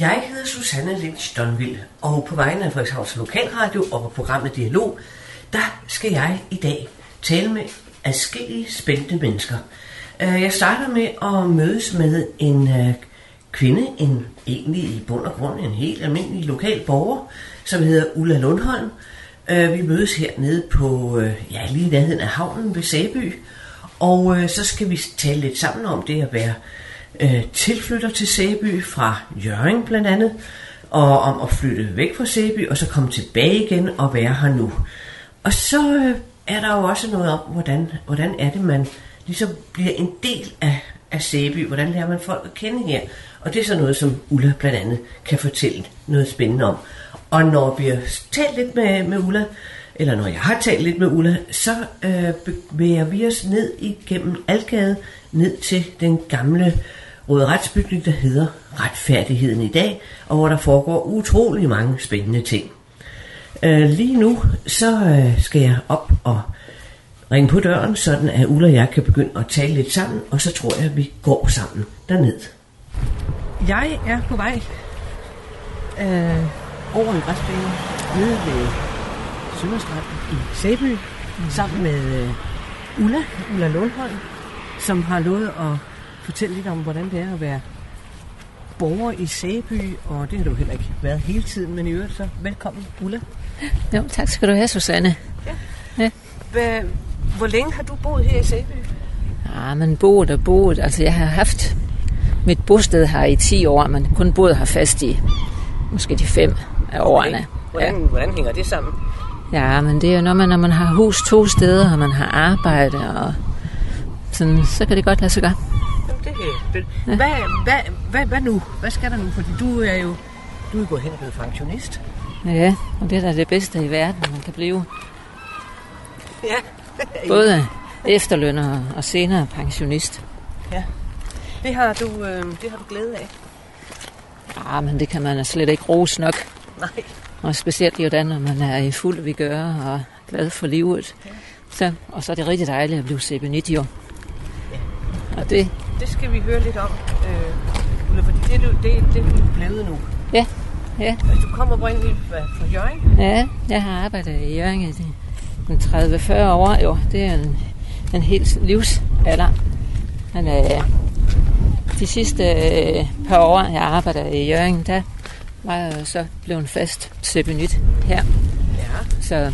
Jeg hedder Susanne Lynch Donvild, og på vegne af Frederikshavns Lokalradio og på programmet Dialog, der skal jeg i dag tale med adskillige spændte mennesker. Øh, jeg starter med at mødes med en øh, kvinde, en egentlig i bund og grund en helt almindelig lokal borger, som hedder Ulla Lundholm. Øh, vi mødes hernede på, ja, lige nærheden af havnen ved Sæby, og så skal vi tale lidt sammen om det at være øh, tilflytter til Sæby fra Jørgen blandt andet, og om at flytte væk fra Sæby, og så komme tilbage igen og være her nu. Og så øh, er der jo også noget om, hvordan, hvordan er det, man ligesom bliver en del af, af Sæby, hvordan lærer man folk at kende her. Og det er så noget, som Ulla blandt andet kan fortælle noget spændende om. Og når vi har talt lidt med, med Ulla, eller når jeg har talt lidt med Ulla, så øh, bevæger vi os ned igennem Algade, ned til den gamle Røde Retsbygning, der hedder Retfærdigheden i dag, og hvor der foregår utrolig mange spændende ting. Øh, lige nu, så øh, skal jeg op og ringe på døren, sådan at Ulla og jeg kan begynde at tale lidt sammen, og så tror jeg, at vi går sammen derned. Jeg er på vej øh, over en græsplæne nede ved Sønderstranden i Sæby, mm. sammen med øh, Ulla, Ulla Lundholm, som har lovet at fortælle lidt om, hvordan det er at være borger i Sæby, og det har du heller ikke været hele tiden, men i øvrigt så velkommen, Ulla. Jo, tak skal du have, Susanne. Ja. ja. Hva, hvor længe har du boet her i Sæby? Ja, men boet og boet. Altså, jeg har haft mit bosted her i 10 år, men kun boet her fast i måske de fem af årene. Okay. Hvordan, ja. hvordan hænger det sammen? Ja, men det er jo når man, når man har hus to steder, og man har arbejde, og sådan, så kan det godt lade sig gøre det Ja. Hvad, hvad, hvad, hvad nu? Hvad skal der nu? Fordi du er jo du er gået hen og blevet pensionist. Ja, og det er da det bedste i verden, man kan blive. Ja. Både efterlønner og senere pensionist. Ja. Det har du, øh, det har du glæde af. Ja, men det kan man slet ikke rose nok. Nej. Og specielt jo da, når man er i fuld vigør og glad for livet. Ja. Så, og så er det rigtig dejligt at blive sebenit jo. Ja. Og det, det skal vi høre lidt om, øh, fordi det, det, det, det er du blevet nu. Ja, ja. Altså, du kommer oprindeligt fra Jørgen? Ja, jeg har arbejdet i Jørgen i 30-40 år. Jo, det er en, en helt livsalder. Men øh, de sidste øh, par år, jeg arbejder i Jørgen, der var jeg så blevet fast sebenyt her. Ja. Så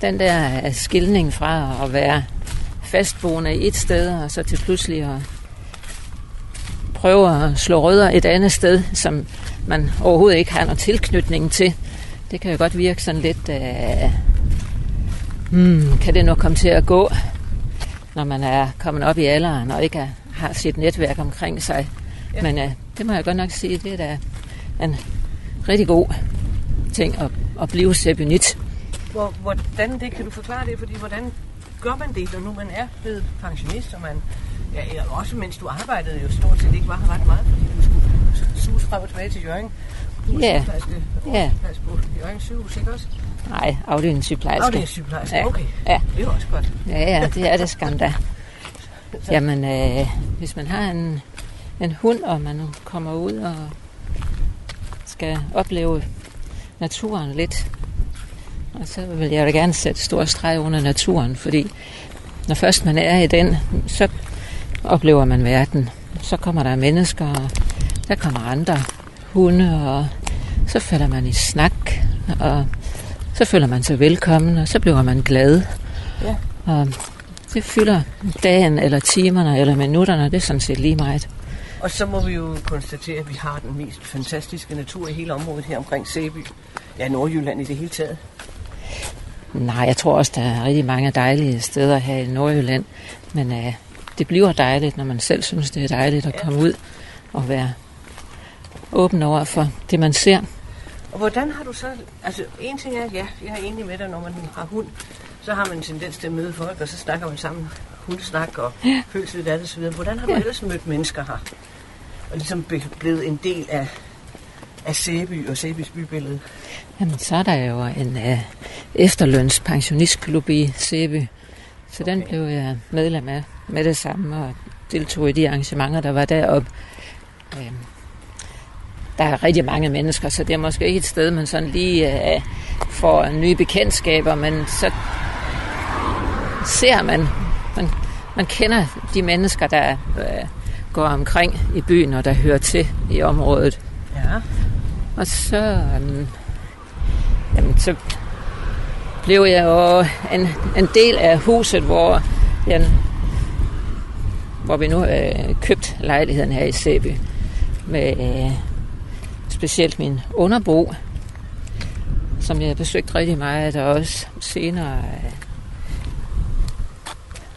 den der skilning fra at være fastboende et sted, og så til pludselig at prøve at slå rødder et andet sted, som man overhovedet ikke har nogen tilknytning til. Det kan jo godt virke sådan lidt, uh, hmm, kan det nu komme til at gå, når man er kommet op i alderen og ikke har sit netværk omkring sig. Ja. Men uh, det må jeg godt nok sige, det er da en rigtig god ting at, at blive sebynit. Hvor, hvordan det, kan du forklare det? Fordi hvordan gør man det, når nu man er blevet pensionist, og man Ja, også mens du arbejdede jo stort set ikke var her ret meget, fordi du skulle sus frem og tilbage til Jørgen. Du ja. ja. på Jørgen sygehus, ikke også? Nej, afdelingssygeplejerske. Afdelingssygeplejerske, ja. okay. Ja. Det er også godt. Ja, ja, det er det skam da. Jamen, øh, hvis man har en, en hund, og man kommer ud og skal opleve naturen lidt, og så vil jeg da gerne sætte stor streg under naturen, fordi når først man er i den, så oplever man verden. Så kommer der mennesker, og der kommer andre hunde, og så falder man i snak, og så føler man sig velkommen, og så bliver man glad. Ja. Og det fylder dagen, eller timerne, eller minutterne, det er sådan set lige meget. Og så må vi jo konstatere, at vi har den mest fantastiske natur i hele området her omkring Sæby. Ja, Nordjylland i det hele taget. Nej, jeg tror også, der er rigtig mange dejlige steder her i Nordjylland. Men uh, det bliver dejligt, når man selv synes, det er dejligt at komme ud og være åben over for det, man ser. Og hvordan har du så... Altså, en ting er, ja, jeg er enig med dig, når man har hund, så har man en tendens til at møde folk, og så snakker man sammen hundsnak og ja. følelse lidt af det osv. Hvordan har du ja. ellers mødt mennesker her? Og ligesom blevet en del af, af Sæby og Sæbys bybillede? Jamen, så er der jo en uh, efterlønspensionistklub i Sæby. Så okay. den blev jeg medlem af med det samme og deltog i de arrangementer, der var deroppe. Øhm, der er rigtig mange mennesker, så det er måske ikke et sted, man sådan lige øh, får nye bekendtskaber, men så ser man, man, man kender de mennesker, der øh, går omkring i byen og der hører til i området. Ja. Og så, øhm, jamen, så blev jeg jo en, en del af huset, hvor, jeg, hvor vi nu øh, købt lejligheden her i Sæby. Med øh, specielt min underbo, som jeg har besøgt rigtig meget, og også senere øh,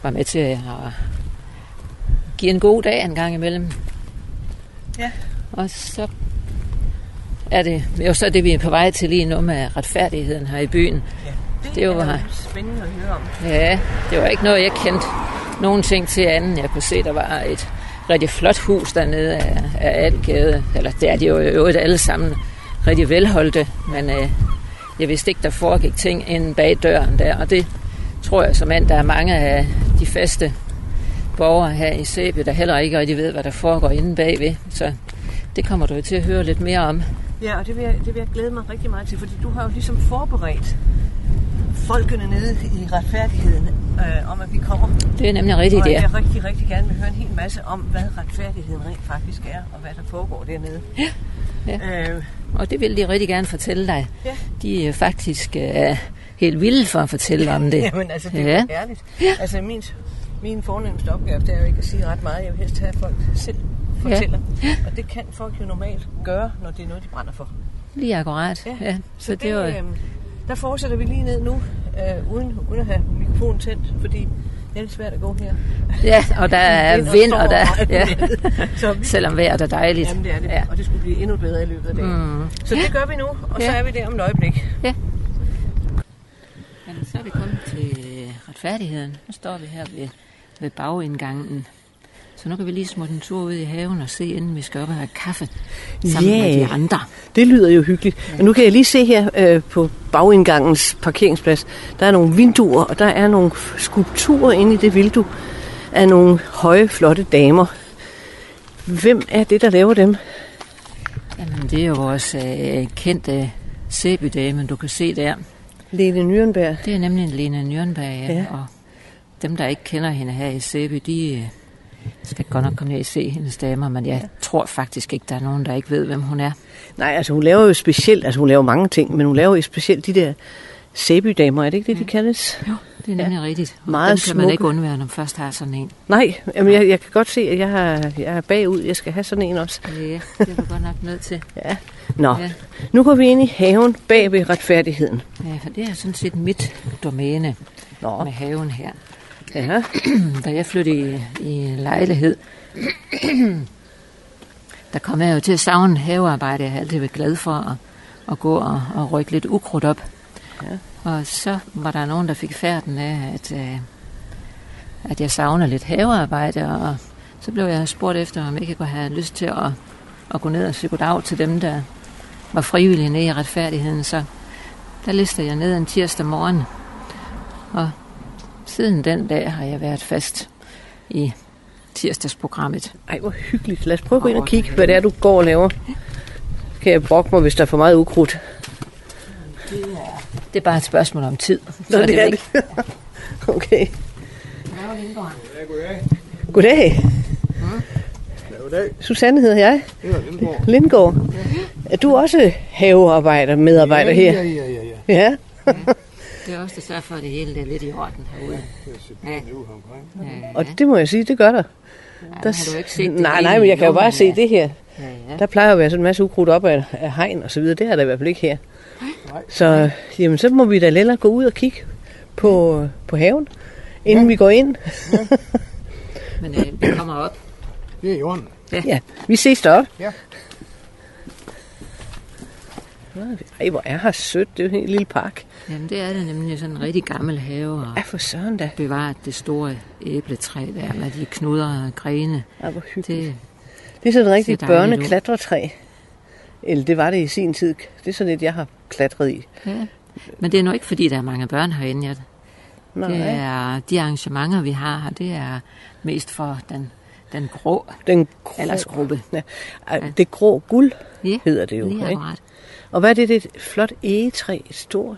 var med til at give en god dag en gang imellem. Ja. Og så er det jo så det, vi er på vej til lige nu med retfærdigheden her i byen. ja. Det, Det jo spændende at høre om. Ja, det var ikke noget, jeg kendte nogle ting til anden. Jeg kunne se, der var et rigtig flot hus dernede af, af Algade. Eller det er de jo i øvrigt alle sammen rigtig velholdte. Men øh, jeg vidste ikke, der foregik ting inde bag døren der. Og det tror jeg som end, der er mange af de faste borgere her i Sæby, der heller ikke rigtig ved, hvad der foregår inde bagved. Så det kommer du jo til at høre lidt mere om. Ja, og det vil, jeg, det vil jeg glæde mig rigtig meget til, fordi du har jo ligesom forberedt folkene nede i retfærdigheden øh, om, at vi kommer. Det er nemlig rigtigt, og ja. jeg rigtig, rigtig gerne vil høre en hel masse om, hvad retfærdigheden rent faktisk er, og hvad der foregår dernede. Ja. Øh, Og det vil de rigtig gerne fortælle dig. Ja. De er faktisk øh, helt vilde for at fortælle om det. Jamen altså, det er Ja. ja. herligt. Ja. Altså, min, min fornemmeste opgave, det er jo ikke at sige ret meget. Jeg vil helst have, at folk selv fortæller. Ja. Og det kan folk jo normalt gøre, når det er noget, de brænder for. Lige akkurat. Ja. Ja. Så, det, var, øhm, der fortsætter vi lige ned nu, øh, uden, uden at have mikrofonen tændt, fordi det er lidt svært at gå her. ja, og der er vind, og der storm ja. Så vi, Selvom vejret er dejligt. Jamen det er det, Ja. ja. og det skulle blive endnu bedre i løbet af dagen. Mm. Så det gør vi nu, og så Ja. er vi der om et øjeblik. Jamen, så er vi kommet til retfærdigheden. Nu står vi her ved, ved bagindgangen. Så nu kan vi lige smutte en tur ud i haven og se, inden vi skal op og have kaffe sammen Ja. med de andre. Det lyder jo hyggeligt. Og nu kan jeg lige se her øh, på bagindgangens parkeringsplads, der er nogle vinduer, og der er nogle skulpturer inde i det vindue af nogle høje, flotte damer. Hvem er det, der laver dem? Jamen, det er jo vores øh, kendte sæbydame, du kan se der. Lene Nürnberg. Det er nemlig en Lena Nürnberg, ja. Ja. og dem, der ikke kender hende her i Sæby, de øh, skal godt nok komme ned og se hendes damer, men jeg tror faktisk ikke, der er nogen, der ikke ved, hvem hun er. Nej, altså hun laver jo specielt, altså hun laver mange ting, men hun laver jo specielt de der sæbydamer, er det ikke det, de kaldes? Jo, det er nemlig ja. rigtigt. Og Meget dem kan man smukke. ikke undvære, når man først har sådan en. Nej, jamen jeg, jeg kan godt se, at jeg, har, jeg er bagud. Jeg skal have sådan en også. Ja, det er du godt nok nødt til. Ja. Nå, Ja. nu går vi ind i haven bag ved retfærdigheden. Ja, for det er sådan set mit domæne Nå, med haven her. Ja. Da jeg flyttede i, i lejlighed, der kom jeg jo til at savne havearbejde. Jeg har altid været glad for at, at gå og, og rykke lidt ukrudt op. Ja. Og så var der nogen, der fik færden af, at, øh, at jeg savner lidt havearbejde, og så blev jeg spurgt efter, om ikke jeg kunne have lyst til at, at gå ned og sige goddag til dem, der var frivillige nede i retfærdigheden. Så der listede jeg ned en tirsdag morgen, og siden den dag har jeg været fast i tirsdagsprogrammet. Ej, hvor hyggeligt. Lad os prøve at gå ind og kigge, hvad det er, du går og laver. Kan jeg brokke mig, hvis der er for meget ukrudt? Det er bare et spørgsmål om tid. Nå, det er væk. det. okay. Goddag. Goddag. Susanne hedder jeg. Det er Lindborg. Lindgaard. Er du også havearbejder, medarbejder her? Ja, ja, ja, ja. Ja. Det er også det sørger for, at det hele det er lidt i orden herude. Det er omkring. Ja, Og det må jeg sige, det gør der. der har du ikke set det nej, nej, men jeg kan jo bare se ja. det her. Ja, ja. Der plejer at være sådan en masse ukrudt op af, af hegn og så videre. Det er der i hvert fald ikke her. Nej. Så jamen, så må vi da lettere gå ud og kigge på, på haven, inden Ja. vi går ind. Men øh, vi kommer op. Det er i orden. Ja, vi ses deroppe. Ja. Ej, hvor er her sødt. Det er jo en lille park. Jamen, det er det nemlig sådan en rigtig gammel have, og Ja, for søren da. bevaret det store æbletræ der med de knuder og grene. Ja, hvor hyggeligt. Det, Det er sådan et rigtigt børneklatretræ. Eller det var det i sin tid. Det er sådan et, jeg har klatret i. ja. Men det er nu ikke, fordi der er mange børn herinde. Ja. Nej. Det er de arrangementer, vi har her, det er mest for den, Den grå Den grå, aldersgruppe. Ja, det grå guld Ja, hedder det jo. lige ikke? Og hvad er det? Det er et flot egetræ, et stort.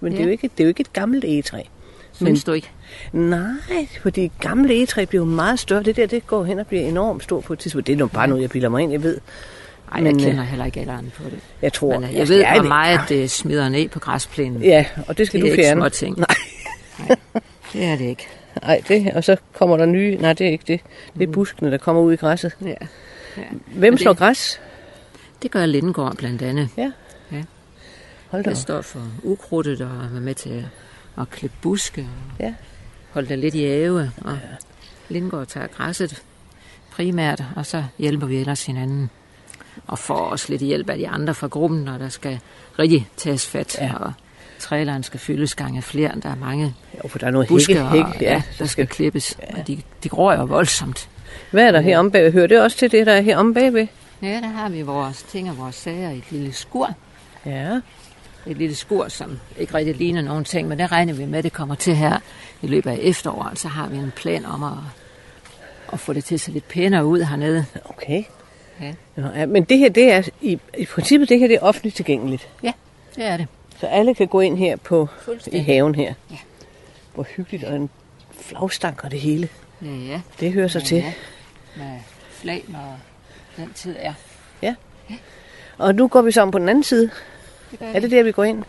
Men det, er Ja. jo ikke, det er jo ikke et gammelt egetræ. Synes du ikke? Nej, fordi gamle egetræ bliver jo meget større. Det der, det går hen og bliver enormt stort på et tidspunkt. Det er nu bare noget, jeg bilder mig ind, jeg ved. Nej, Men, jeg øh, kender heller ikke alderen på det. Jeg tror, Men øh, jeg altså, ved, det er hvor det. meget det smider ned på græsplænen. Ja, og det skal Det er du ikke fjerne. småting. Nej, Det er det ikke. nej, det, og så kommer der nye... Nej, det er ikke det. Det er buskene, der kommer ud i græsset. Ja. Hvem det- slår græs? Det gør Lindengård blandt andet. Hold da Jeg op. står for ukrudtet og er med til at, klippe buske og Ja. holde det lidt i ave. Og Lindengård tager græsset primært, og så hjælper vi ellers hinanden. Og får også lidt hjælp af de andre fra gruppen, når der skal rigtig tages fat. Ja. Og traileren skal fyldes gange flere. Der er mange Jo, for der er noget buske, hække, hække. og, ja, der skal klippes. Og de, de gror jo voldsomt. Hvad er der her om bagved? Hører det også til det, der er her om bagved? Ja, der har vi vores ting og vores sager i et lille skur. Ja. et lille skur, som ikke rigtig ligner nogen ting, men det regner vi med, at det kommer til her i løbet af efteråret. Så har vi en plan om at, at få det til at se lidt pænere ud hernede. Okay. Ja. Nå, ja, men det her, det er i, i princippet, det her det er offentligt tilgængeligt. Ja, det er det. Så alle kan gå ind her på i haven her. Ja. Hvor hyggeligt, og en flagstang og det hele. Ja, ja. Det hører sig til. ja. Med flag, den tid er. Og nu går vi sammen på den anden side. Det Er det der, vi går ind?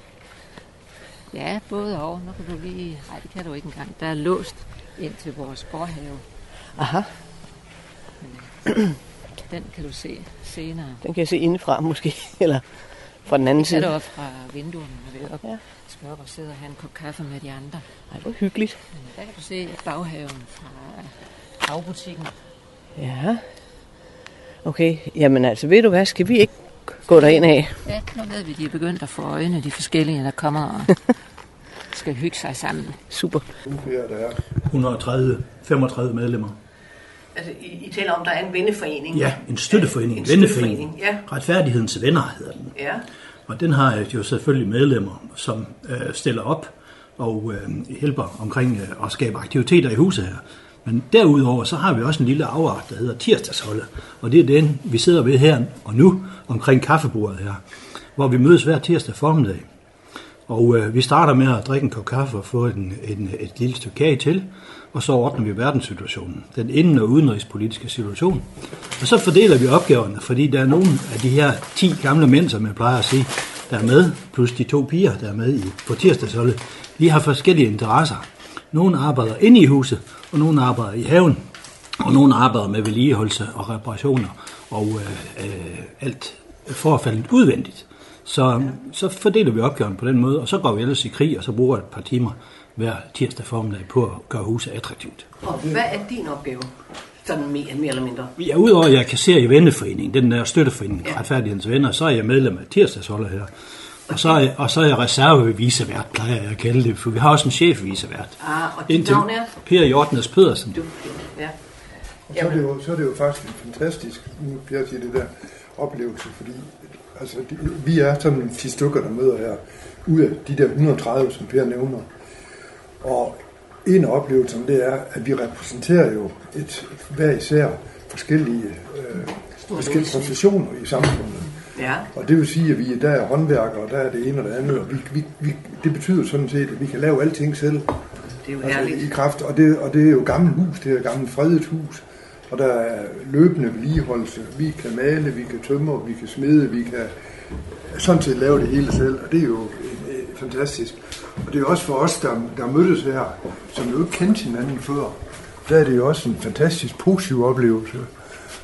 Ja, både og. Nu kan du lige... Nej, det kan du ikke engang. Der er låst ind til vores gårdhave. Aha, Den kan du se senere. den kan jeg se indefra måske, eller fra den anden Så er side. det op fra vinduerne, når vi er op. Ja. skal op og sidde og have en kop kaffe med de andre. Ej, hvor hyggeligt. Men der kan du se baghaven fra havbutikken. Ja. Okay, jamen altså, ved du hvad, skal vi ikke gå derind af? Ja, nu ved vi, de er begyndt at få øjne, de forskellige, der kommer og skal hygge sig sammen. Super. Her, der er 130, 35 medlemmer. Altså, I, I taler om, der er en venneforening. Ja, en støtteforening, En en venneforening. støtteforening, ja. Retfærdighedens venner hedder den. Ja. Og den har jo selvfølgelig medlemmer, som øh, stiller op og øh, hjælper omkring øh, at skabe aktiviteter i huset her. Men derudover så har vi også en lille afart, der hedder tirsdagsholdet. Og det er den, vi sidder ved her og nu omkring kaffebordet her, hvor vi mødes hver tirsdag formiddag. Og øh, vi starter med at drikke en kop kaffe og få en, en, et lille stykke kage til, og så ordner vi verdenssituationen, den inden- og udenrigspolitiske situation. Og så fordeler vi opgaverne, fordi der er nogle af de her 10 gamle mænd, som jeg plejer at sige, der er med, plus de to piger, der er med i, på tirsdagsholdet, de har forskellige interesser. Nogle arbejder inde i huset, og nogle arbejder i haven, og nogle arbejder med vedligeholdelse og reparationer og øh, øh, alt forfaldet udvendigt. Så, så fordeler vi opgaven på den måde, og så går vi ellers i krig, og så bruger et par timer hver tirsdag formiddag på at gøre huset attraktivt. Og hvad er din opgave? Sådan mere, mere eller mindre. Ja, udover at jeg kasserer i venneforeningen, den der støtteforening, ja. Retfærdighedens Venner, så er jeg medlem af tirsdagsholdet her. Og så, er jeg, og så er jeg reservevisevært, plejer jeg at kalde det, for vi har også en chefvisevært. Ah, og dit navn er? Per Jortnes Pedersen. Du. Ja. Og så er, det jo, så er det jo faktisk en fantastisk, nu Per siger det der, oplevelse, fordi altså, de, vi er sådan 10 stykker, der møder her, ud af de der 130, som Per nævner. Og en af oplevelserne, det er, at vi repræsenterer jo et, hver især forskellige, øh, forskellige professioner i samfundet. Ja. Og det vil sige, at vi der er håndværkere, og der er det ene og det andet, og vi, vi, vi, det betyder sådan set, at vi kan lave alting selv. Det er jo Altså, herligt. i kraft, og det, og det er jo gammelt hus, det er et gammelt fredet hus, og der er løbende vedligeholdelse. Vi kan male, vi kan tømme, vi kan smide, vi kan sådan set lave det hele selv, og det er jo øh, øh, fantastisk. Og det er også for os, der, der mødtes her, som jo ikke kendte hinanden før, der er det jo også en fantastisk positiv oplevelse.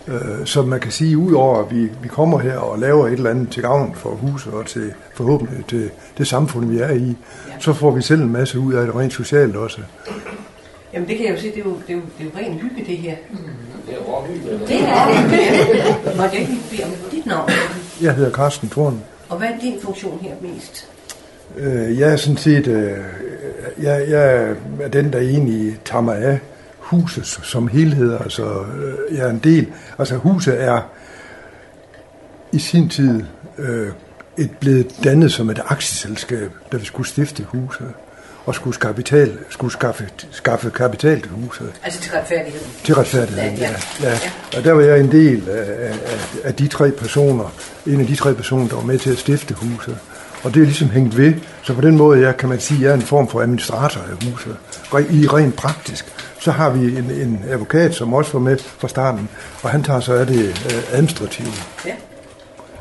Øh, som man kan sige, udover at vi, vi kommer her og laver et eller andet til gavn for huset og til forhåbentlig til det samfund, vi er i, så får vi selv en masse ud af det rent socialt også. Jamen det kan jeg jo se, det er jo, det er jo, det er jo ren hygge, det her. Det er råhyggeligt. Det er det. Må jeg ikke bede om dit navn? Jeg hedder Carsten Thorn. Og hvad er din funktion her mest? Øh, jeg er sådan set, øh, jeg, jeg er den, der egentlig tager mig af huset som helhed. Altså, øh, jeg er en del. Altså, huset er i sin tid øh, et blevet dannet som et aktieselskab, da vi skulle stifte huset. og skulle, kapital, skulle skaffe, skaffe kapital til huset. Altså til retfærdigheden. Til retfærdigheden, Ja, ja. ja. ja. Og der var jeg en del af, af, af de tre personer, en af de tre personer, der var med til at stifte huset. Og det er ligesom hængt ved, så på den måde, jeg kan man sige, jeg er en form for administrator af huset. I rent praktisk. Så har vi en, en advokat, som også var med fra starten, og han tager sig af det øh, administrative. Ja.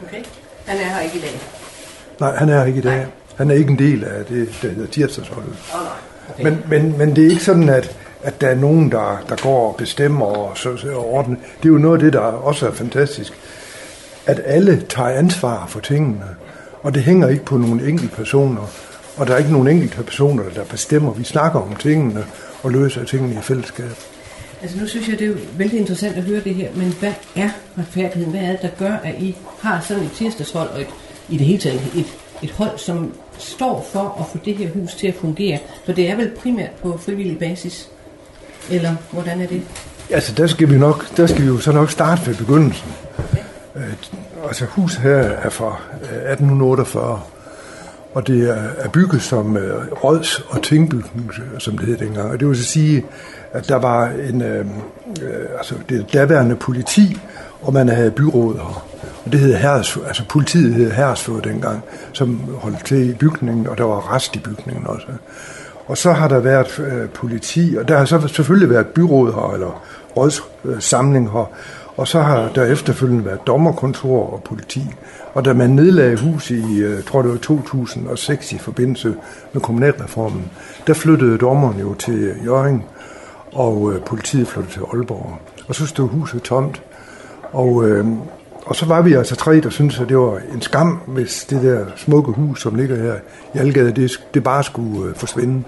Okay. Han er her ikke i dag. Nej, han er ikke i dag. Han er ikke en del af det, der hedder tirsdagsholdet. Oh, nej. Okay. Men, men, men det er ikke sådan, at, at der er nogen, der, der går og bestemmer og, og ordner. Det er jo noget af det, der også er fantastisk. At alle tager ansvar for tingene. Og det hænger ikke på nogle enkelte personer. Og der er ikke nogen enkelte personer, der bestemmer. Vi snakker om tingene og løser tingene i fællesskab. Altså nu synes jeg, det er jo vældig interessant at høre det her, men hvad er retfærdigheden? Hvad er det, der gør, at I har sådan et tirsdagshold og et, i det hele taget et, et hold, som står for at få det her hus til at fungere? For det er vel primært på frivillig basis? Eller hvordan er det? Altså, der skal vi nok, der skal vi jo så nok starte ved begyndelsen. Øh, altså, huset her er fra øh, 1848, og det er, bygget som øh, råds- og tingbygning, som det hed dengang. Og det vil så sige, at der var en, øh, øh, altså det daværende politi, og man havde byråd her. Og det hed herres, altså politiet hed Herresfod dengang, som holdt til i bygningen, og der var rest i bygningen også. Og så har der været øh, politi, og der har så selvfølgelig været byråd her, eller rådssamling her, og så har der efterfølgende været dommerkontor og politi. Og da man nedlagde hus i, øh, tror det var 2006 i forbindelse med kommunalreformen, der flyttede dommeren jo til Jørgen, og øh, politiet flyttede til Aalborg. Og så stod huset tomt. Og, øh, og så var vi altså tre, der syntes, at det var en skam, hvis det der smukke hus, som ligger her i Algade, det, det bare skulle øh, forsvinde.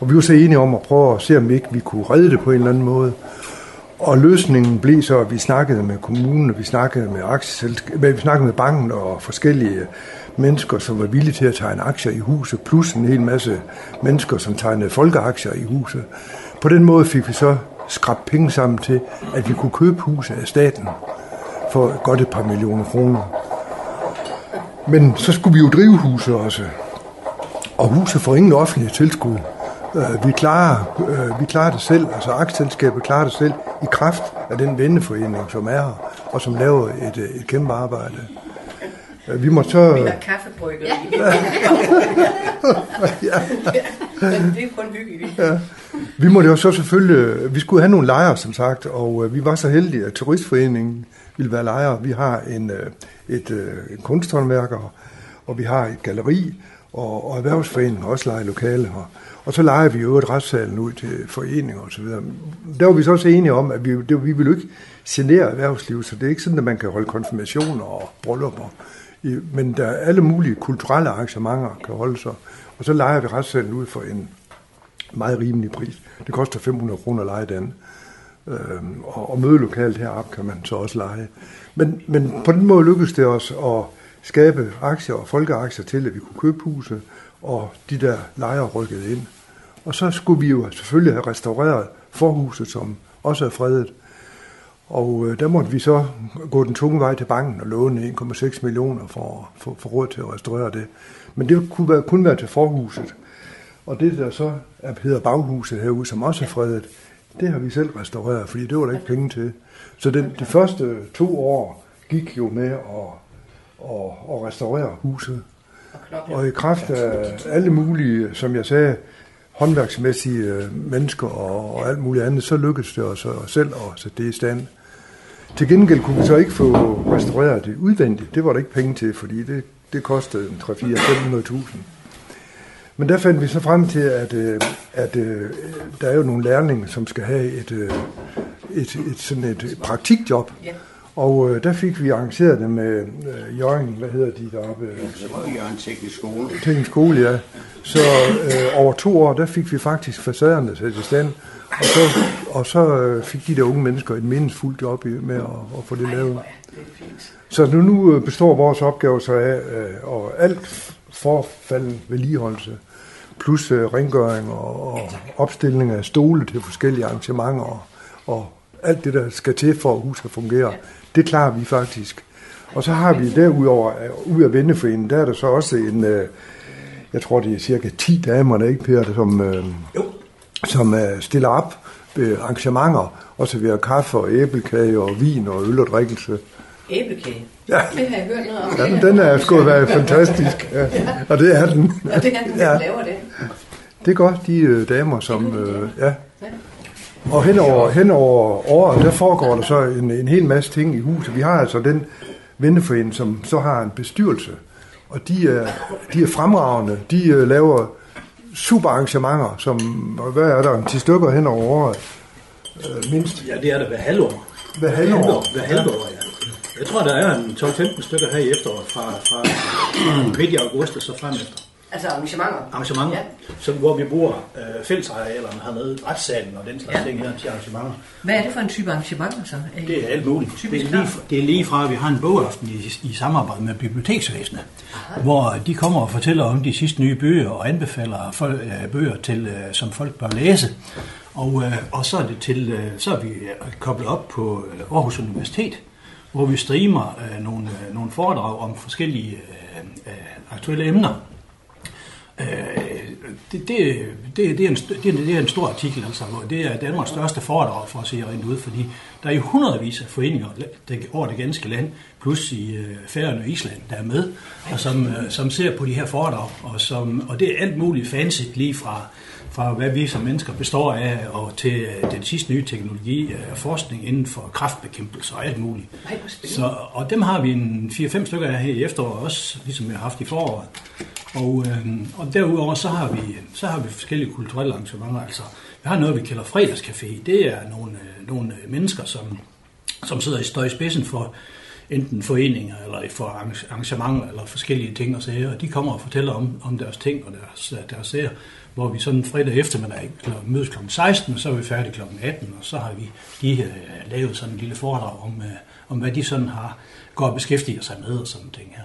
Og vi var så enige om at prøve at se, om ikke vi kunne redde det på en eller anden måde. Og løsningen blev så, at vi snakkede med kommunen, og vi snakkede med aktieselskab, vi snakkede med banken og forskellige mennesker, som var villige til at tegne aktier i huset, plus en hel masse mennesker, som tegnede folkeaktier i huset. På den måde fik vi så skrabt penge sammen til, at vi kunne købe huset af staten for godt et par millioner kroner. Men så skulle vi jo drive huset også. Og huset får ingen offentlige tilskud. Øh, vi klarer, øh, vi klarer det selv, altså aktieselskabet klarer det selv i kraft af den venneforening, som er her, og som laver et, øh, et kæmpe arbejde. Øh, Vi må så... Vi har kaffebrygget. Ja. Men det er kun hyggeligt. Ja. Vi måtte jo så selvfølgelig, vi skulle have nogle lejre, som sagt, og øh, vi var så heldige, at Turistforeningen ville være lejre. Vi har en, øh, et, øh, en kunsthåndværker, og vi har et galeri, og, og Erhvervsforeningen har også lejer lokale her. Og så leger vi jo et retssalen ud til foreninger og så videre. Der var vi så også enige om, at vi, det, vi ville ikke genere erhvervslivet, så det er ikke sådan, at man kan holde konfirmationer og bryllupper. I- Men der er alle mulige kulturelle arrangementer, kan holde sig. Og så leger vi retssalen ud for en meget rimelig pris. Det koster 500 kroner at lege den. Øhm, og, og mødelokalet heroppe kan man så også lege. Men, men på den måde lykkedes det os at skabe aktier og folkeaktier til, at vi kunne købe huset, og de der lejer rykkede ind. Og så skulle vi jo selvfølgelig have restaureret forhuset, som også er fredet. Og øh, der måtte vi så gå den tunge vej til banken og låne 1,6 millioner for at få for råd til at restaurere det. Men det kunne være, kun være til forhuset. Og det der så er, hedder baghuset herude, som også er fredet, det har vi selv restaureret, fordi det var der ikke penge til. Så den, de første to år gik jo med at, at, at restaurere huset. Og i kraft af alle mulige, som jeg sagde, håndværksmæssige øh, mennesker og, og alt muligt andet, så lykkedes det os selv at sætte det i stand. Til gengæld kunne vi så ikke få restaureret det udvendigt. Det var der ikke penge til, fordi det, det kostede 3-4-500.000. Men der fandt vi så frem til, at, øh, at øh, der er jo nogle lærlinge, som skal have et, et, et, sådan et praktikjob. Og øh, der fik vi arrangeret det med øh, Jørgen, hvad hedder de deroppe? Jørgen Teknisk Skole. Teknisk skole, ja. Så øh, over to år, der fik vi faktisk facaderne sat i stand. Og så, og så øh, fik de der unge mennesker et mindesfuldt job i, med at, at få det lavet. Så nu, nu øh, består vores opgave så af øh, og alt forfalden vedligeholdelse, plus øh, rengøring og, og opstilling af stole til forskellige arrangementer, og, og alt det, der skal til for at huset fungerer, det klarer vi faktisk. Og så har vi derudover, øh, ud af venneforeningen, der er der så også en, øh, jeg tror det er cirka 10 damer, der ikke Per, som, øh, som stiller op ved arrangementer, og serverer kaffe og æblekage og vin og øl og drikkelse. Æblekage. Ja. Det har jeg hørt noget om. Ja, den er sgu være fantastisk. Ja. Og det er den. Og det er den, der Ja. laver det. Det er godt, de øh, damer, som... Øh, ja. Og hen over, hen over året, der foregår der så en, en hel masse ting i huset. Vi har altså den venneforening, som så har en bestyrelse. Og de er, de er fremragende. De øh, laver super arrangementer, som, hvad er der, 10 stykker hen over året. Øh, mindst Ja, det er det hver halvår. hver halvår. Hver halvår, ja. Jeg tror, der er en 12-15 stykker her i efteråret fra, fra, fra midt i august og så frem efter. Altså arrangementer. arrangementer, Ja. ja. så, hvor vi bruger øh, fællesarealerne hernede, retssalen og den slags Ja. ting her til arrangementer. Hvad er det for en type arrangementer så? Det er alt muligt. Det er, lige, fra- det er lige fra, at vi har en bogaften i, i samarbejde med biblioteksvæsenet, hvor de kommer og fortæller om de sidste nye bøger og anbefaler folk, øh, bøger, til, øh, som folk bør læse. Og, øh, og så er det til, øh, så er vi øh, koblet op på øh, Aarhus Universitet, hvor vi streamer øh, nogle, øh, nogle foredrag om forskellige øh, øh, aktuelle emner. Øh, det, det, det, det, er en, det, det er en stor artikel, altså, hvor det er Danmarks største foredrag, for at se rent ud, fordi der er jo hundredvis af foreninger over det ganske land, plus i øh, Færøerne og Island, der er med, og som, øh, som ser på de her foredrag, og, som, og det er alt muligt fancy, lige fra, fra hvad vi som mennesker består af, og til øh, den sidste nye teknologi, øh, forskning inden for kraftbekæmpelse og alt muligt. Så, og dem har vi en 4-5 stykker af her i efteråret også, ligesom vi har haft i foråret. Og, øh, og derudover så har, vi, så har vi forskellige kulturelle arrangementer. Altså, vi har noget, vi kalder fredagscafé. Det er nogle, øh, nogle øh, mennesker, som, som sidder i støj spidsen for enten foreninger eller for arrangementer eller forskellige ting og sager. Og de kommer og fortæller om, om deres ting og deres, øh, deres sager, hvor vi sådan fredag eftermiddag kl- mødes kl. 16, og så er vi færdige kl. 18, og så har vi lige øh, lavet sådan en lille foredrag om, øh, om hvad de sådan har går og beskæftiger sig med og sådan ting her.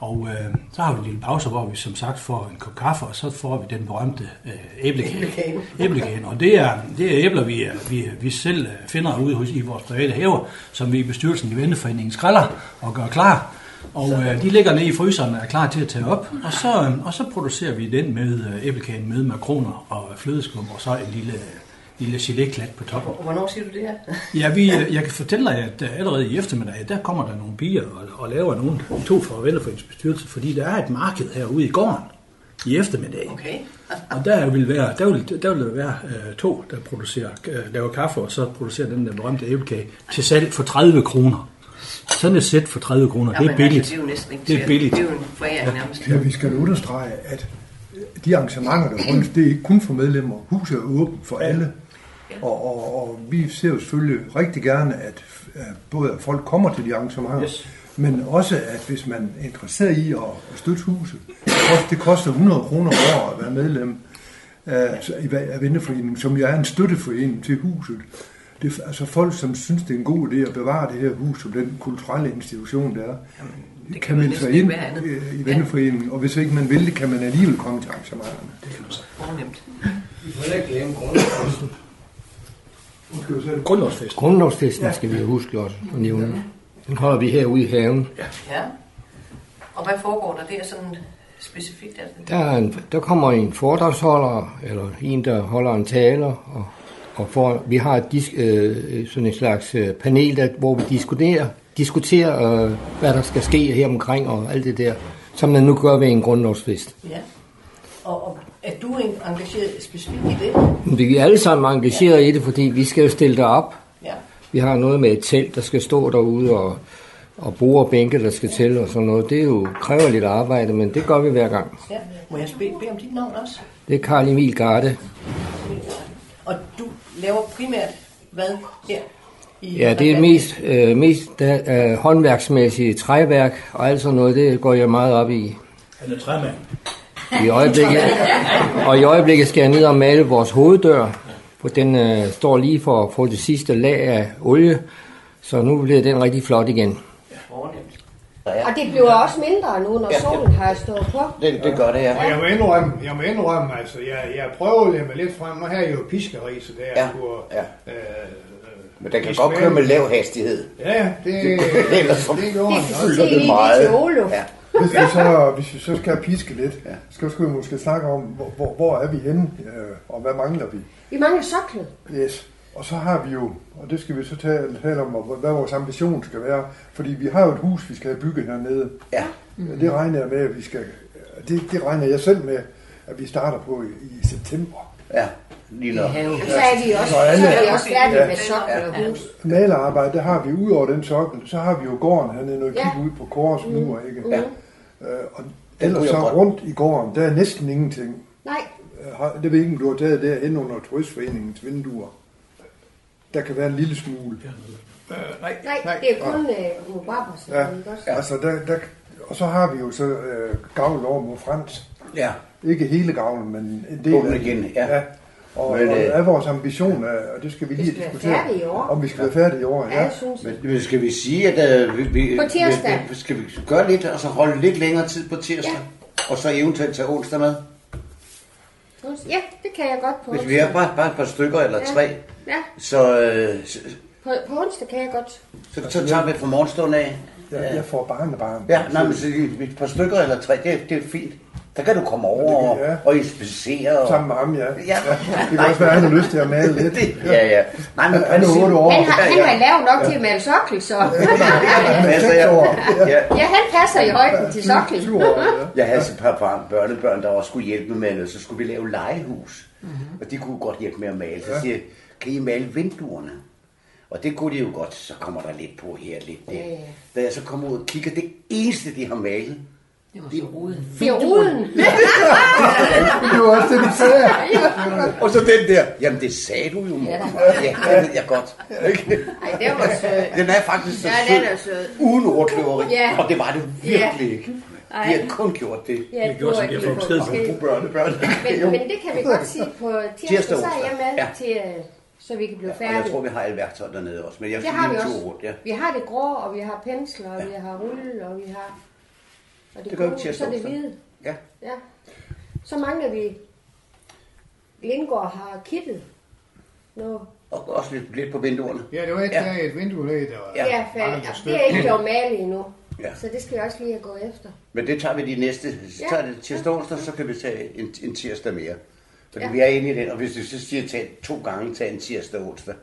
Og øh, så har vi en lille pause, hvor vi som sagt får en kop kaffe, og så får vi den berømte øh, æblekage. Æblekage. Og det er, det er æbler, vi, er- vi, vi selv øh, finder ude hos, i vores private haver, som vi i bestyrelsen i Venneforeningen skræller og gør klar. Og øh, de ligger nede i fryseren og er klar til at tage op. Og så, øh, og så producerer vi den med øh, æblekagen med makroner og flødeskum, og så en lille, lille geléklat på toppen. Hvornår siger du det her? Ja, vi, øh, jeg kan fortælle dig, at øh, allerede i eftermiddag, der kommer der nogle bier og, og laver nogle to fra Venneforeningens bestyrelse, fordi der er et marked herude i gården i eftermiddag. Okay. Og der vil, være, der vil, der vil der være øh, to, der producerer, øh, laver kaffe, og så producerer den der berømte æblekage til salg for 30 kroner. Sådan et sæt for 30 kroner, det er Jamen, billigt. Altså, det er jo næsten ikke Det er til- billigt. Det er jo en foræring nærmest. Ja, vi skal understrege, at de arrangementer, der holdes, det er ikke kun for medlemmer. Huset er åbent for alle. Og, og, og vi ser jo selvfølgelig rigtig gerne, at, at både at folk kommer til de arrangementer, Yes. men også, at hvis man er interesseret i at, at støtte huset, det koster, det koster 100 kroner om året at være medlem af, af Venneforeningen, som jo er en støtteforening til huset. Det er altså folk, som synes, det er en god idé at bevare det her hus som den kulturelle institution, det er. det kan kan man jo sig ind øh, i venneforeningen, og hvis ikke man vil det, kan man alligevel komme til arrangementerne. Fornemt. Vi får ikke glemme grundlovsfesten. Grundlovsfest. Grundlovsfesten skal vi huske også at nævne. Den holder vi herude i haven. Ja. Og hvad foregår der der sådan specifikt? Altså? Der, er en, der kommer en foredragsholder, eller en, der holder en taler, og, og for, vi har et dis, øh, sådan en slags øh, panel, der, hvor vi diskuterer, diskuterer øh, hvad der skal ske her omkring og alt det der, som man nu gør ved en grundlovsfest. Ja. Og, og er du en- engageret specifikt i det? Vi er alle sammen engageret i det, fordi vi skal jo stille det op. Ja. Vi har noget med et telt, der skal stå derude, og, og bord og bænke, der skal til, og sådan noget. Det er jo kræver lidt arbejde, men det gør vi hver gang. ja. Må jeg bede bede om dit navn også? Det er Karl Emil Garde. Og du laver primært hvad her? I Ja, det er mest, øh, mest øh, håndværksmæssigt træværk og alt sådan noget, det går jeg meget op i. Han er træmand. I øjeblikket, og i øjeblikket skal jeg ned og male vores hoveddør, for den øh, står lige for at få det sidste lag af olie, så nu bliver den rigtig flot igen. Og det bliver også mindre nu, når solen har stået på. Det, det gør det, ja. Og jeg må indrømme, jeg må indrømme, altså, jeg, jeg prøver lidt med lidt frem. Nu her er jo piskeri, så det er Ja, på... ja. Øh, Men den kan godt køre med lav hastighed. Ja, det, Ellers så det gjorde han Det også. fylder det lige meget. til Olo. Ja. Hvis vi så, hvis vi så skal piske lidt, ja. så skal vi måske snakke om, hvor, hvor, hvor er vi henne, øh, og hvad mangler vi? Vi mangler soklet. Yes. Og så har vi jo, og det skal vi så tale, tale om, hvad vores ambition skal være. Fordi vi har jo et hus, vi skal have bygget hernede. Ja. Det regner jeg med, at vi skal... Det, det regner jeg selv med, at vi starter på i, i september. Ja, lige nok. Og så er vi også, så er vi også færdige med sokkel og hus. Malerarbejde, det har vi ud over den sokkel. Så har vi jo gården hernede, når vi Ja. kigger ud på Kåres mur, ikke? Ja. Øh, og Den ellers så rundt i gården, der er næsten ingenting. Nej, Øh, Det ved ikke, om du har taget der ind under turistforeningens vinduer. Der kan være en lille smule. nej, det er kun øh, Mubarak. Ja, også? altså der, der, og så har vi jo så øh, gavl over mod Frans. Ja. Ikke hele gavlen, men en del af igen, ja. ja. Og, Men, og øh, er vores ambition, øh, og det skal vi lige diskutere, færdige i år. om vi skal være færdige i år. Ja, Ja. Men, men skal vi sige, at uh, vi, vi, På tirsdag. vi, skal vi gøre lidt, og så holde lidt længere tid på tirsdag? Og så eventuelt tage onsdag med? Ja, det kan jeg godt på Hvis vi har bare, bare et par stykker eller Ja. tre, Ja, så, øh, så, på, på onsdag kan jeg godt. så, så tager vi fra morgenstunden af. Jeg, jeg får barnebarn. Ja, nej, men så et par stykker eller tre, det, det er fint. Der kan du komme over og, Ja. og inspicere. Og, Sammen med ham, ja. Ja. ja. Det kan også være, at han har lyst til at male lidt. det, ja, ja. Nej, men Han er 8 år. Han, har, Ja, han ja. er lav nok til at male sokkel, så Han er 6 jeg- år. Ja, ja, han passer i højden til sokkel. 7 år, ja. Jeg havde et par barn, børnebørn, der også skulle hjælpe med noget, så skulle vi lave legehus. Mm-hmm. Og de kunne godt hjælpe med at male. Så siger kan I male vinduerne? Og det kunne de jo godt, så kommer der lidt på her, lidt der. Ja, ja. Da jeg så kommer ud og kigger, det eneste, de har malet, Det var så ruden. Det er ruden. Det var også det, du sagde. og så den der, jamen det sagde du jo, mor. Ja, Ja, det ved jeg godt. Ikke? Ej, det var sød. Den er faktisk så Ja, den er sød, uden ordkløveri. Ja. Og det var det virkelig ikke. De har kun gjort det. Ja, gjort, som det de har fået besked på- Børnebørn. Men, men det kan vi godt sige på Tirsdag, så er jeg med Ja. til, øh, så vi kan blive Og jeg færdige. tror, vi har alle værktøjer dernede også. Men jeg Det har vi også. rundt. Ja. Vi har det grå, og vi har pensler, og vi har rulle, og vi har... Og Det gør vi gode, tirsdag, Så er det hvide. Ja. Ja. Så mangler vi... Lindgård har kittet. Nå, Og også lidt, lidt på vinduerne. Ja, det var ikke Ja. ja. et vindue, der var. Ja. det er færdigt. mangler Det er ikke blevet malet endnu. Ja. Så det skal vi også lige have gået efter. Men det tager vi de næste. Så Ja. tager det tirsdag onsdag, så kan vi tage en, en tirsdag mere. Fordi Ja. vi er inde i den, og hvis du så siger, tag to gange, tag en tirsdag onsdag.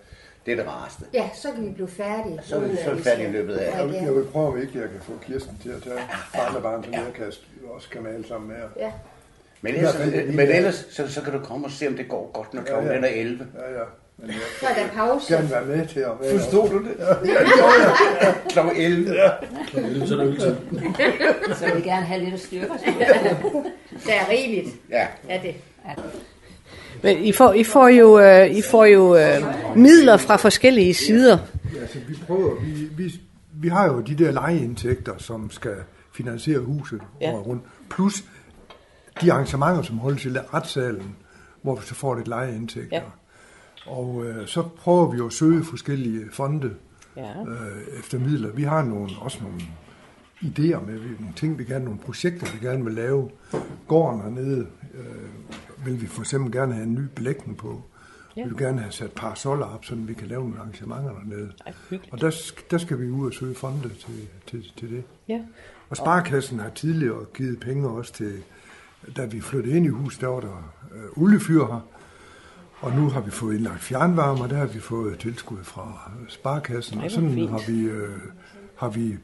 Det er det rareste. Ja, så kan vi blive færdige. Så er vi- så er vi færdige i løbet af- Ja, Jeg, det jeg vil prøve, om ikke jeg kan få Kirsten til at tage barnebarn, så jeg kan også kan male sammen med. Ja. Men ellers, men ellers så, så kan du komme og se, om det går godt, når klokken Ja, ja. den er 11. Ja, ja. Men jeg Så er der pause. gerne være med til at male. Forstod du det? klokken 11. Ja. Så er der øltid. Så vil vi gerne have lidt at styrke os. Der er rigeligt. ja. Ja, det. Men I får, I får jo, øh, I får jo øh, midler fra forskellige sider. Altså, vi prøver, vi, vi, vi har jo de der lejeindtægter, som skal finansiere huset Ja. ja. året rundt. Plus de arrangementer, som holdes i retssalen, hvor vi så får lidt lejeindtægter. Ja. Og øh, så prøver vi jo at søge forskellige fonde Ja. øh, efter midler. Vi har nogle, også nogle idéer med, nogle ting, vi gerne, nogle projekter, vi gerne vil lave. Gården hernede øh, vil vi for eksempel gerne have en ny belægning på. Ja. Vi vil gerne have sat parasoller op, så vi kan lave nogle arrangementer dernede. Ej, hyggeligt. Og der, der skal vi ud og søge fonde til, til, til det. Ja. Og Sparkassen har tidligere givet penge også til, da vi flyttede ind i huset, der var der øh, oliefyr her. Og nu har vi fået indlagt fjernvarme, og der har vi fået tilskud fra øh, Sparkassen. Ej, og sådan fint. har vi, øh, har vi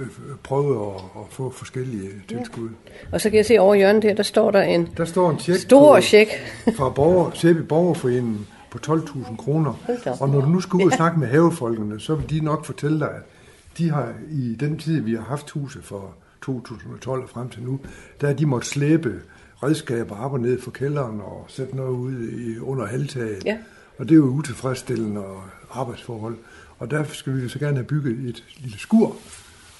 øh, prøvet at, at få forskellige tilskud. Og så kan jeg se over hjørnet der, der står der en Der står en check stor på, check. fra borger, Sæbe Borgerforeningen på 12.000 kroner. Og når du nu skal ud og snakke med havefolkene, så vil de nok fortælle dig, at de har i den tid, vi har haft huset for 2012 og frem til nu, der har de måttet slæbe redskaber op og ned fra kælderen og sætte noget ud i, under halvtaget. Ja. Og det er jo utilfredsstillende arbejdsforhold. Og derfor skal vi så gerne have bygget et lille skur.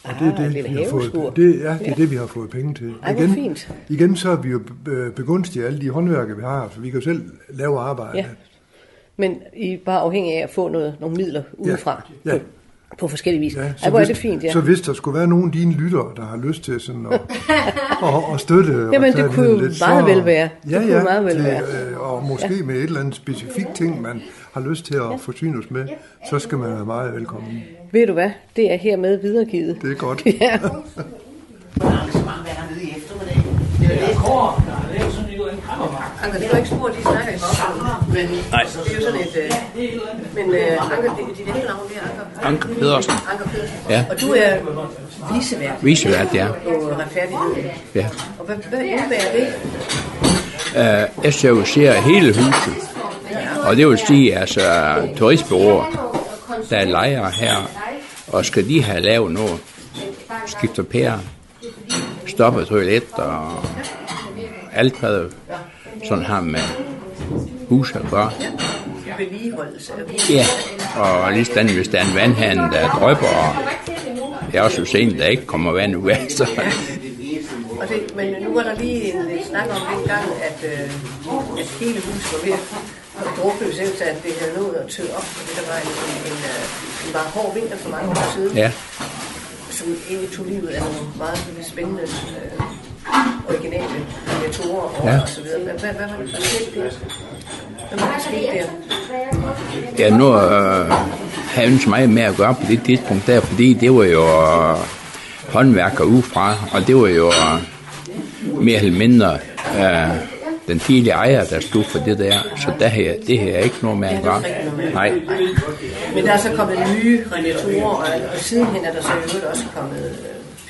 Og det er Ah, det, et lille vi har fået, det, ja, det er Ja. det, vi har fået penge til. Ej, igen, fint. igen så er vi jo begunstiget af alle de håndværker, vi har, så vi kan jo selv lave arbejde. Ja. Men I er bare afhængige af at få noget, nogle midler udefra Ja. på, på forskellige vis. Ja, Ja, hvor er det fint, ja. Så hvis der skulle være nogen af dine lyttere, der har lyst til sådan at, at, at støtte... og Jamen, det tage kunne jo lidt, meget vel være. Det Ja, kunne ja, meget vel til, være. øh, og måske med et eller andet specifikt ting, man har lyst til at forsyne os med, så skal man være meget velkommen. Ved du hvad? Det er hermed videregivet. Det er godt. Ja. Arrangement nede i eftermiddag. Det er det. Kåre, der har lavet sådan en krammermark. Anker, det er jo ikke spor, de snakker i baggrunden. Men Nej. det er jo sådan et... Øh, men øh, Anker, dit efternavn det er Anker. Anker Pedersen. Anker Pedersen. Ja. Og du er visevært Visevært, ja. på Retfærdighed. Ja. Og hvad, hvad indebærer det? Uh, jeg servicerer hele huset. Og det vil sige, altså turistbureauer, der er lejere her, og skal de have lavet noget, skifter pære, stopper toilet og alt, hvad sådan har med hus at gøre. Ja, og lige sådan, hvis der er en vandhane, der drypper, og jeg er også sent, der ikke kommer vand ud af, så Og det, men nu var der lige en lidt snak om dengang, at, øh, at hele huset var ved at hvis efter at det havde nået at tø op, det der var en, en, en, øh, en meget hård vinter for mange år siden, ja. som egentlig tog livet af nogle meget spændende øh, originale radiatorer og, Ja. og så videre. Hvad, hvad, hvad var det, der skete der? Hvad var der skete der? Ja, nu øh, har jeg ønsket meget med at gøre på det tidspunkt der, fordi det var jo øh, håndværker udefra, og det var jo øh, mere eller mindre øh, den tidlige ejer, der stod for det der, så der har jeg, det har jeg ikke noget med at gøre. Nej, Men der er så kommet nye radiatorer, og, og sidenhen er der så i øvrigt også kommet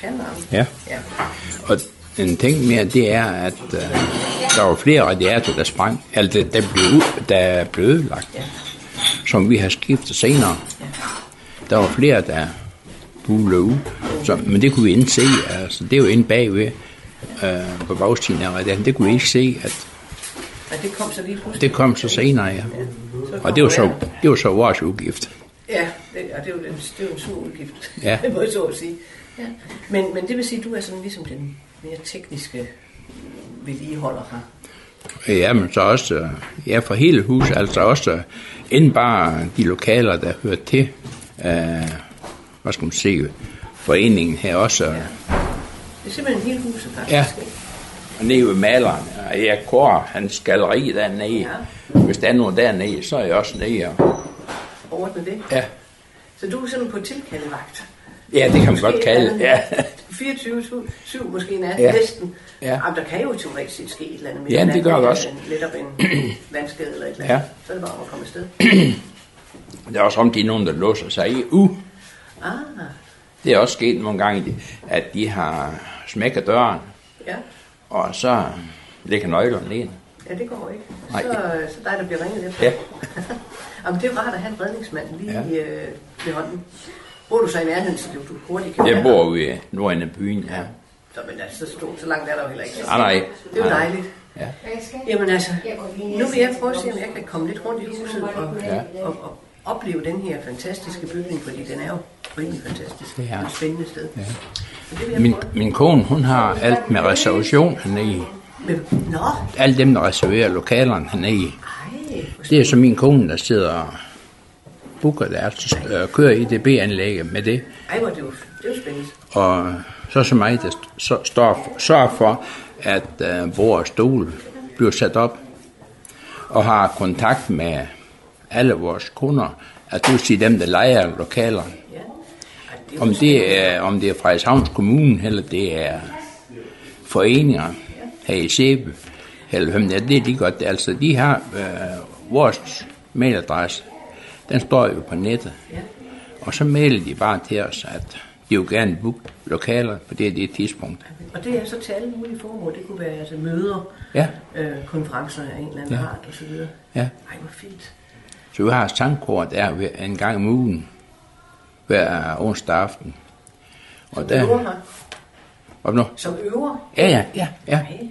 øh, ja. Ja. Og en ting mere, det er, at øh, der var flere radiatorer, der sprang, altså der blev, der blev ødelagt, som vi har skiftet senere. Der var flere, der bulede ud, så, men det kunne vi ikke se, altså det er jo inde bagved øh, på bagsiden af radiatoren, det kunne vi ikke se, at Og det kom så lige pludselig. det kom så senere, ja. Så Og det var så, det var så vores udgift. Ja, det, og det er jo, en, det jo en sur udgift, Ja. det må jeg så at sige. Ja. Men, men det vil sige, at du er sådan ligesom den mere tekniske vedligeholder her. Ja, men så også, øh, ja, for hele huset, altså også øh, inden bare de lokaler, der hører til, øh, hvad skal man sige, foreningen her også, øh, Det er simpelthen hele huset faktisk. Ja. og nede ved maleren, og jeg Kåre, hans galleri dernede, Ja. hvis der er nogen dernede, så er jeg også nede, og, Ordne det. ja, Så du er sådan på tilkaldevagt. Ja, det kan man godt kalde, ja. eller andet 24-7 måske nær, Ja. ja. næsten. Ja. Jamen, der kan jo teoretisk set ske et eller andet. med Ja, en det gør der også. en- Netop en vandskade eller et eller Ja. andet. Så er det bare om at komme afsted. Der er også om, de er nogen, der låser sig i u. Ah, Det er også sket nogle gange, at de har smækket døren, ja. og så ligger nøglerne ind. Ja, det går ikke. Nej. Så, så dig, der bliver ringet efter. Ja. Jamen, det er rart at have en redningsmand lige Ja. ja. øh, ved hånden. Bor du så i nærheden, så du hurtigt kan Jeg bor ude i nordenden af byen, ja. Så, men altså, så, stort, så langt er der jo heller ikke. Nej, nej. Det er jo dejligt. Ja. Jamen altså, nu vil jeg prøve at se, om jeg kan komme lidt rundt i huset og, Ja. og, og opleve den her fantastiske bygning, fordi den er jo rimelig fantastisk. Det er et spændende sted. Ja. Min, min kone, hun har alt med reservation hernede. Nå, Alle dem, der reserverer lokalerne hernede. ej, Det er så min kone, der sidder booker det, altså øh, kører IDB-anlægget med det. Ej, hvor det jo, det spændende. Og så så mig, der så står, sørger for, at øh, bord og stol bliver sat op. Og har kontakt med alle vores kunder, at det vil sige dem, der lejer lokalerne. Ja. Det er Om det er, om det er Frederikshavns Kommune, eller det er foreninger her i Sæbe, eller hvem det er, det er de godt. Altså, de har øh, vores mailadresse, den står jo på nettet. Ja. Og så mailer de bare til os, at de jo gerne booke lokaler på det og det tidspunkt. Og det er så til alle mulige formål. Det kunne være altså møder, Ja, øh, konferencer af en eller anden Ja. art og så videre. ja. Ej, hvor fint. Så vi har sangkor der en gang om ugen, hver onsdag aften. Og Øver der, her. og nu, Som øver. ja, ja, ja, ja. Ej,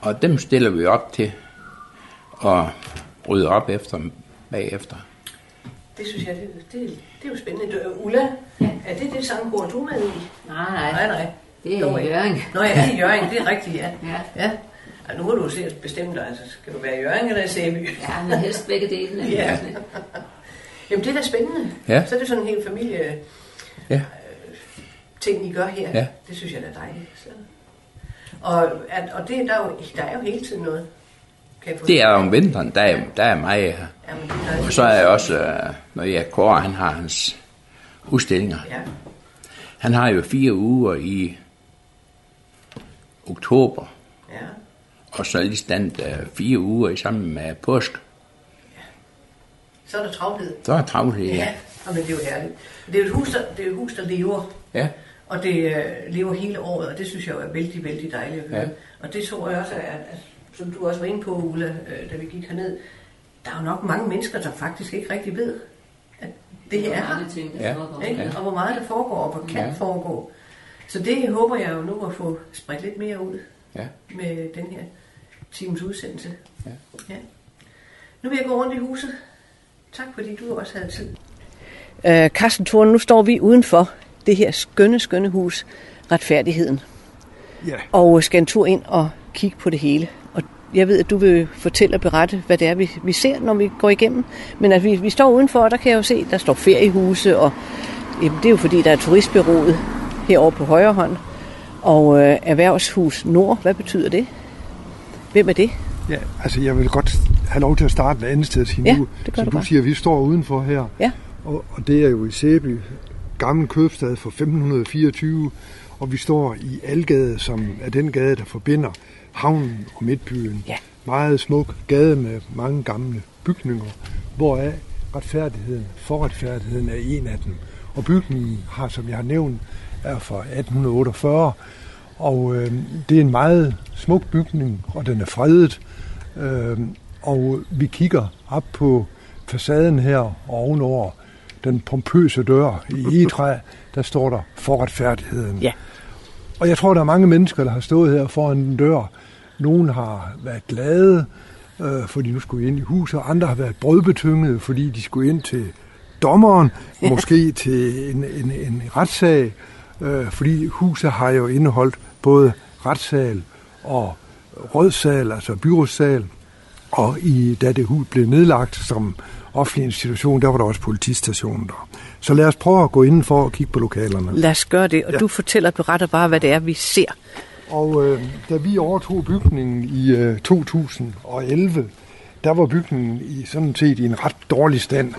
Og dem stiller vi op til at rydde op efter bagefter. Det synes jeg, det, det, det er jo spændende. Du, Ulla, er det det sangkor, du er med i? Nej, Nej, nej. nej. Det er Dog. Jørgen. Nå ja, det er Jørgen, det er rigtigt, ja. Ja. ja. Ej, nu må du se at bestemme dig, altså, skal du være i Jørgen eller i Sæby? Ja, men helst begge delene. Ja. Jamen, det er da spændende. Ja. Så er det sådan en helt familie Ja. ting, I gør her. Ja. Det synes jeg da er dejligt. Så. Og, at, og det, der, er jo, der er jo hele tiden noget. Kan jeg få Det er om vinteren, der er, der er mig her. Jamen, det er Og så er jeg også, øh, når jeg Kåre, han har hans udstillinger. Ja. Han har jo fire uger i oktober. Ja. Og så lige stand fire uger i sammen med påsk. Så er der travlhed. Så er travlt, ja. Ja, og men det er jo herligt. Det er et hus, der, det er et hus, der lever. Ja. Og det øh, lever hele året, og det synes jeg jo er vældig, vældig dejligt at høre. Ja. Og det tror jeg også, at, at som du også var inde på, Ulla, øh, da vi gik herned, der er jo nok mange mennesker, der faktisk ikke rigtig ved, det her er her. Ja. Ikke? Ja. Og hvor meget der foregår, og hvor kan Ja. foregå. Så det håber jeg jo nu at få spredt lidt mere ud Ja. med den her times udsendelse. Ja. ja. Nu vil jeg gå rundt i huset. Tak fordi du også havde tid. Øh, Carsten Thorne, nu står vi udenfor det her skønne, skønne hus, Retfærdigheden. Ja. Og skal en tur ind og kigge på det hele. Jeg ved, at du vil fortælle og berette, hvad det er, vi, vi ser, når vi går igennem. Men at vi, vi står udenfor, og der kan jeg jo se, der står feriehuse, og jamen, det er jo fordi, der er turistbyrået herovre på højre hånd. Og øh, Erhvervshus Nord, hvad betyder det? Hvem er det? Ja, altså jeg vil godt have lov til at starte et andet sted og sige Ja, nu, det gør som du du bare. siger, vi står udenfor her, Ja. og, og det er jo i Sæby, gammel købstad fra 1524, og vi står i Algade, som er den gade, der forbinder havnen og midtbyen. Ja. Meget smuk gade med mange gamle bygninger, hvoraf retfærdigheden, forretfærdigheden er en af dem. Og bygningen har, som jeg har nævnt, er fra 1848, og øh, det er en meget smuk bygning, og den er fredet. Øh, og vi kigger op på facaden her ovenover den pompøse dør i egetræ, der står der forretfærdigheden. Ja. Og jeg tror, der er mange mennesker, der har stået her foran den dør. Nogle har været glade, øh, fordi nu skulle ind i huset, og andre har været brødbetyngede, fordi de skulle ind til dommeren, måske til en, en, en retssag, øh, fordi huset har jo indeholdt både retssal og rådssal, altså byrådssal, og i, da det hus blev nedlagt som offentlig institution, der var der også politistation der. Så lad os prøve at gå indenfor og kigge på lokalerne. Lad os gøre det, og Ja. du fortæller og beretter bare, hvad det er, vi ser. Og øh, da vi overtog bygningen i øh, 2011, der var bygningen i sådan set i en ret dårlig stand.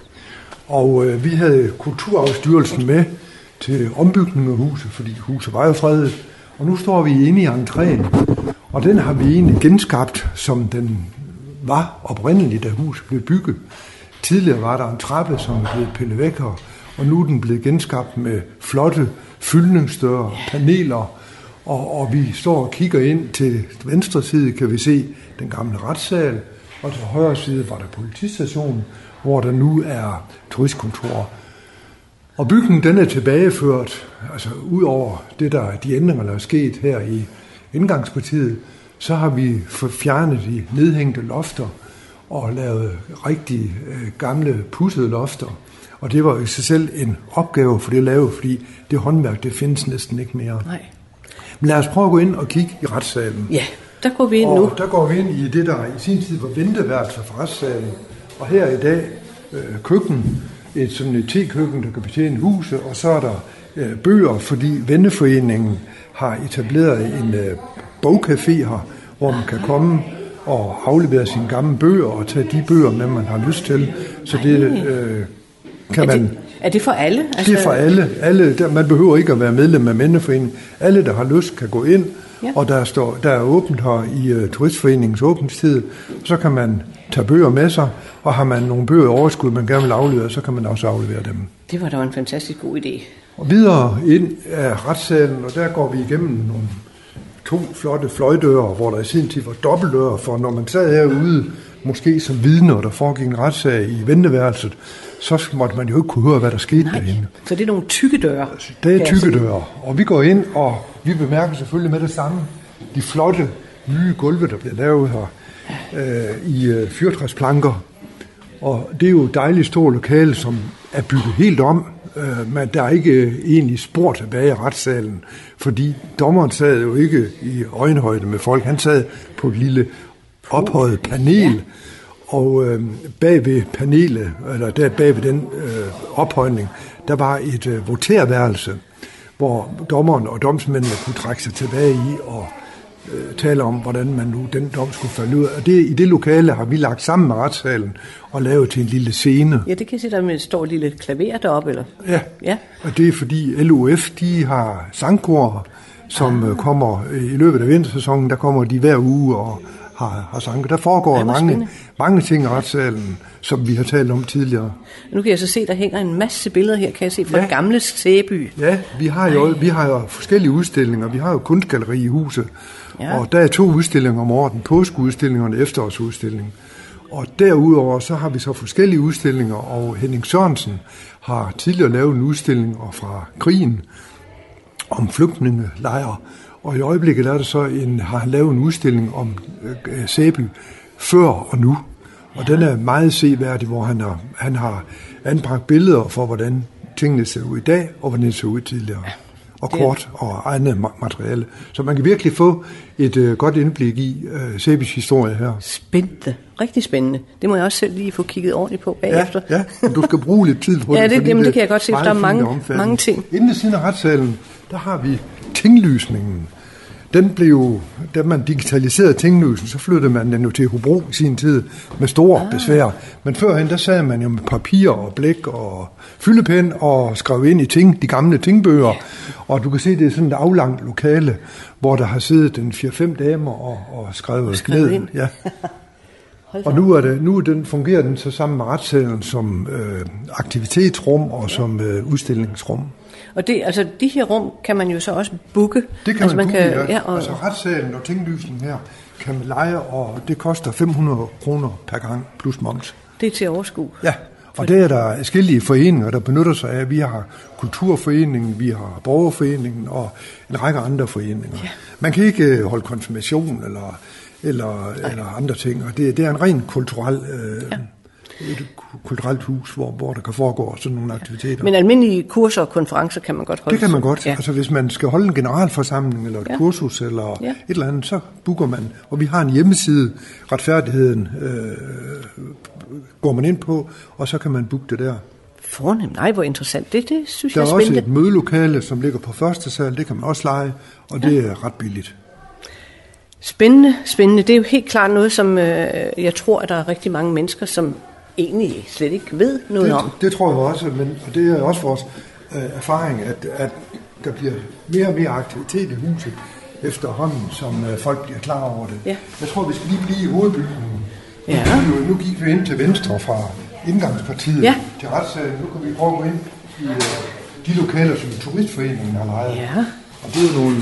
Og øh, vi havde Kulturarvsstyrelsen med til ombygning af huset, fordi huset var jo fredet. Og nu står vi inde i entréen, og den har vi egentlig genskabt, som den var oprindeligt, da huset blev bygget. Tidligere var der en trappe, som blev pillet væk, og og nu er den blevet genskabt med flotte fyldningsdøre, paneler, og, og vi står og kigger ind til venstre side, kan vi se den gamle retssal, og til højre side var der politistationen, hvor der nu er turistkontor. Og bygningen den er tilbageført, altså ud over det, der de ændringer, der er sket her i indgangspartiet, så har vi fjernet de nedhængte lofter og lavet rigtig øh, gamle pussede lofter. Og det var jo i sig selv en opgave for det at lave, fordi det håndværk, det findes næsten ikke mere. Nej. Men lad os prøve at gå ind og kigge i retssalen. Ja, der går vi ind og nu. der går vi ind i det, der i sin tid var venteværelser for retssalen. Og her i dag øh, køkken, et sådan et tekøkken, der kan betjene huset, og så er der øh, bøger, fordi Venneforeningen har etableret en øh, bogcafé her, hvor man kan komme og aflevere sine gamle bøger og tage de bøger med, man har lyst til. Så det øh, kan Er man... er det for alle? Det er for alle. alle der, man behøver ikke at være medlem af Mændeforeningen. Alle, der har lyst, kan gå ind, Ja. og der, står, der er åbent her i uh, Turistforeningens åbningstid. Så kan man tage bøger med sig, og har man nogle bøger overskud, man gerne vil aflevere, så kan man også aflevere dem. Det var da en fantastisk god idé. Og videre ind af retssalen, og der går vi igennem nogle to flotte fløjdøre, hvor der i sin tid var dobbeltdøre, for når man sad herude, måske som vidne, og der foregik en retssag i venteværelset, så måtte man jo ikke kunne høre, hvad der skete Nej. derinde. Så det er nogle tykke døre. Det er tykke døre, og vi går ind, og vi bemærker selvfølgelig med det samme de flotte nye gulve, der bliver lavet her øh, i øh, fyrtræsplanker. Og det er jo et dejligt stort lokale, som er bygget helt om, øh, men der er ikke øh, egentlig spor tilbage i retssalen, fordi dommeren sad jo ikke i øjenhøjde med folk. Han sad på et lille ophøjet panel, og øh, bag ved panelet, eller der bag ved den øh, ophøjning, der var et øh, voterværelse, hvor dommeren og domsmændene kunne trække sig tilbage i og øh, tale om, hvordan man nu den dom skulle falde ud. Og det, i det lokale har vi lagt sammen med retssalen og lavet til en lille scene. Ja, det kan jeg se, der med- et lille klaver deroppe, eller? Ja, Ja. og det er fordi LUF, de har sangkor som ah. kommer i løbet af vintersæsonen. Der kommer de hver uge og har, har sange. Der foregår mange, spændende. mange ting i retssalen, som vi har talt om tidligere. Nu kan jeg så se, der hænger en masse billeder her, kan jeg se, fra ja. Ja. gamle Sæby. Ja, vi har jo, vi har jo forskellige udstillinger. Vi har jo kunstgalleri i huset, Ja. og der er to udstillinger om året, en påskeudstilling og en efterårsudstilling. Og derudover så har vi så forskellige udstillinger, og Henning Sørensen har tidligere lavet en udstilling fra krigen om flygtningelejre. Og i øjeblikket er der så en, har han lavet en udstilling om øh, Sæby før og nu. Og den er meget seværdig, hvor han har, han har anbragt billeder for, hvordan tingene ser ud i dag, og hvordan det ser ud tidligere. Og kort og andet ma- materiale. Så man kan virkelig få et øh, godt indblik i øh, Sæbys historie her. Spændende. Rigtig spændende. Det må jeg også selv lige få kigget ordentligt på bagefter. Ja, men du skal bruge lidt tid på Ja, det. det- fordi jamen, det kan jeg godt se, for der er mange- mange ting. Inden ved siden af retssalen, der har vi tinglysningen. Den blev, da man digitaliserede tinglysen, så flyttede man den jo til Hobro i sin tid med store ah. besvær. Men førhen, der sad man jo med papir og blæk og fyldepen og skrev ind i ting, de gamle tingbøger. Og du kan se, det er sådan et aflangt lokale, hvor der har siddet en 4-5 damer og, og skrevet, skrevet ned. ind. Ja. Og nu, er det, nu den, fungerer den så sammen med retssalen som øh, aktivitetsrum og som øh, udstillingsrum. Og det, altså, de her rum kan man jo så også booke. Det kan altså, man, kan, kan, ja. ja, og, Altså retssalen og tinglysningen her kan man lege, og det koster 500 kroner per gang plus moms. det er til overskue. Ja, og det er der forskellige foreninger, der benytter sig af. Vi har Kulturforeningen, vi har Borgerforeningen og en række andre foreninger. Ja. Man kan ikke øh, holde konfirmation eller, eller, eller andre ting, og det, det er en ren kulturel, øh, ja. Et ku- kulturelt hus, hvor, hvor der kan foregå sådan nogle aktiviteter. Men almindelige kurser og konferencer kan man godt holde. Det kan man godt. Ja. Altså hvis man skal holde en generalforsamling eller et Ja. kursus eller Ja. et eller andet, så booker man. Og vi har en hjemmeside, retfærdigheden, øh, går man ind på, og så kan man booke det der. Fornemt. Nej, hvor interessant. Det, det synes Der jeg er er også spændende. et mødelokale, som ligger på første sal, det kan man også lege, og det er ret billigt. Spændende, spændende. Det er jo helt klart noget, som øh, jeg tror, at der er rigtig mange mennesker, som egentlig slet ikke ved noget om. Det, det tror jeg også, men og det er også vores øh, erfaring, at, at der bliver mere og mere aktivitet i huset efterhånden, som øh, folk bliver klar over det. Ja. Jeg tror, vi skal lige blive i hovedbygningen. Ja. Nu, nu gik vi ind til venstre fra indgangspartiet Ja. til retssalen. Nu kan vi prøve ind i øh, de lokaler, som Turistforeningen har lejet. Ja. Og det er jo nogle...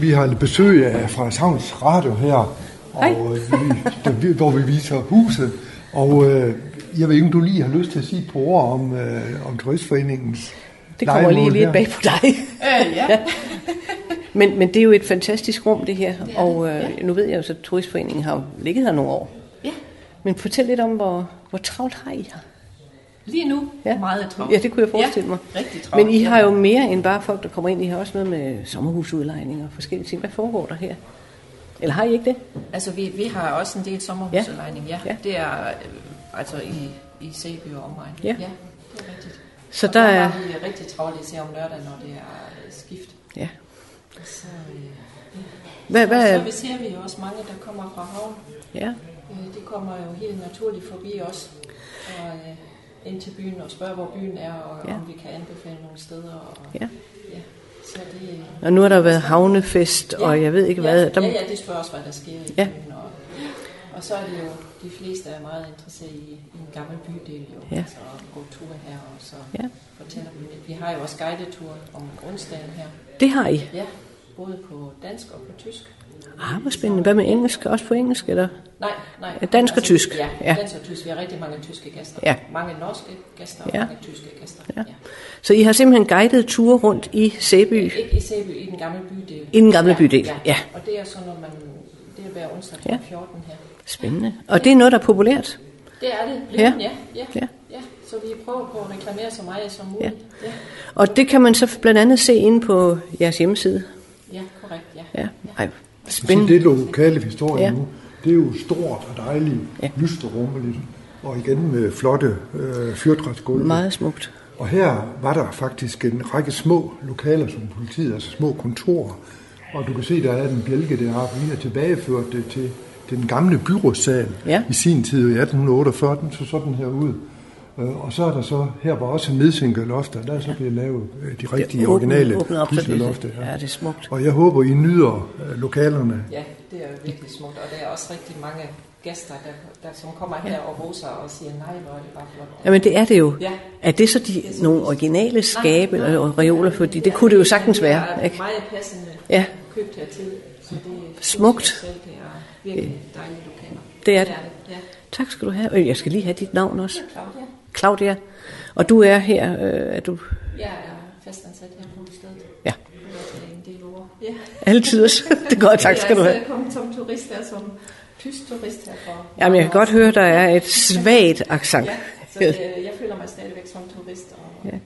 Vi har besøg af Frederikshavns Radio her. Og øh, vi, der, hvor vi viser huset. Og øh, jeg ved ikke, om du lige har lyst til at sige et par ord om, øh, om Turistforeningens Det kommer lige lidt her. bag på dig. Øh, ja. Men, men det er jo et fantastisk rum, det her. Og øh, nu ved jeg jo, så at Turistforeningen har ligget her nogle år. Ja. Men fortæl lidt om, hvor, hvor travlt har I her? Lige nu, Ja. ja. meget travlt. Ja, det kunne jeg forestille mig. Ja, rigtig travlt. Men I har ja. jo mere end bare folk, der kommer ind. I har også noget med sommerhusudlejning og forskellige ting. Hvad foregår der her? Eller har I ikke det? Altså, vi, vi har også en del sommerhusudlejning, ja. Ja. Det er øh, altså i, i Sæby og omegn. Ja. ja. det er rigtigt. Så og der der er... vi rigtig travlt især om lørdagen, når det er øh, skift. Ja. Så, øh, Hvad, så, hvad, så vi ser vi jo også mange, der kommer fra havn. ja. Øh, de kommer jo helt naturligt forbi os. Og, øh, ind til byen og spørger, hvor byen er, og ja. om vi kan anbefale nogle steder. Og, Ja. ja. Så det, Og nu har der været havnefest, og jeg ved ikke ja, hvad. Der... Ja, ja, det spørger også, hvad der sker i Ja. ja. byen. Og, og så er det jo, de fleste er meget interesseret i, i en gammel bydel, jo. Ja. Altså at gå ture her, og så Ja. fortæller vi lidt. Vi har jo også guidetur om grundstaden her. Det har I. Ja, både på dansk og på tysk. Ah, hvor spændende. Hvad med engelsk? Også på engelsk, eller? Nej, nej. Ja, dansk og tysk. Ja, Ja. dansk og tysk. Vi har rigtig mange tyske gæster. Ja. Mange norske gæster og Ja. mange tyske gæster. Ja. Så I har simpelthen guidet ture rundt i Sæby? Ikke i Sæby, i den gamle bydel. I den gamle ja, bydel, Ja. ja. Og det er sådan, når man... Det er hver onsdag kl. Ja. 14 her. Spændende. Og det er noget, der er populært? Det er det. Ja. Ja. Ja. Ja. Ja. ja. ja. Så vi prøver på at reklamere så meget som muligt. Ja. Ja, Og det kan man så blandt andet se inde på jeres hjemmeside? ja korrekt. Ja. Ja. Ej, Spændende. Det lokale, vi står i Ja. nu, det er jo stort og dejligt, Ja. lyst og rummeligt. Og igen med flotte øh, fyrtrætsgulve. Meget smukt. Og her var der faktisk en række små lokaler som politiet, altså små kontorer. Og du kan se, der er den bjælke deroppe. Vi har tilbageført det til, til den gamle byrådssal Ja. i sin tid i 1848. Den så sådan her ud. Øh, Og så er der så, her var også nedsænket lofter, der er så blevet lavet øh, de rigtige, åbnet- originale op, så det- pisselofter. ja, det er smukt. Og jeg håber, I nyder øh, lokalerne. Ja, det er jo virkelig smukt, og der er også rigtig mange gæster, der, der som kommer her og roser og siger, nej, hvor er det bare flot. Jamen det er det jo. Ja. Er det så de, nogle originale skabe eller reoler? Fordi det kunne det jo sagtens være. Det er Ikke? meget passende Ja. købt hertil, så det er Smukt. Selv, det er virkelig dejlige lokaler. Det er det. Ja. Tak skal du have. Jeg skal lige have dit navn også. Claudia. Claudia. Og du er her, øh, er du Jeg er fastansat her på stedet. Ja. Det er en del år. Ja. altid? Det er godt, tak skal du have. Jeg er kommet som turist her, som tysk turist her for. Jamen jeg kan godt høre, der er et svagt accent. Ja, så det, jeg føler mig stadigvæk som turist, og Ja.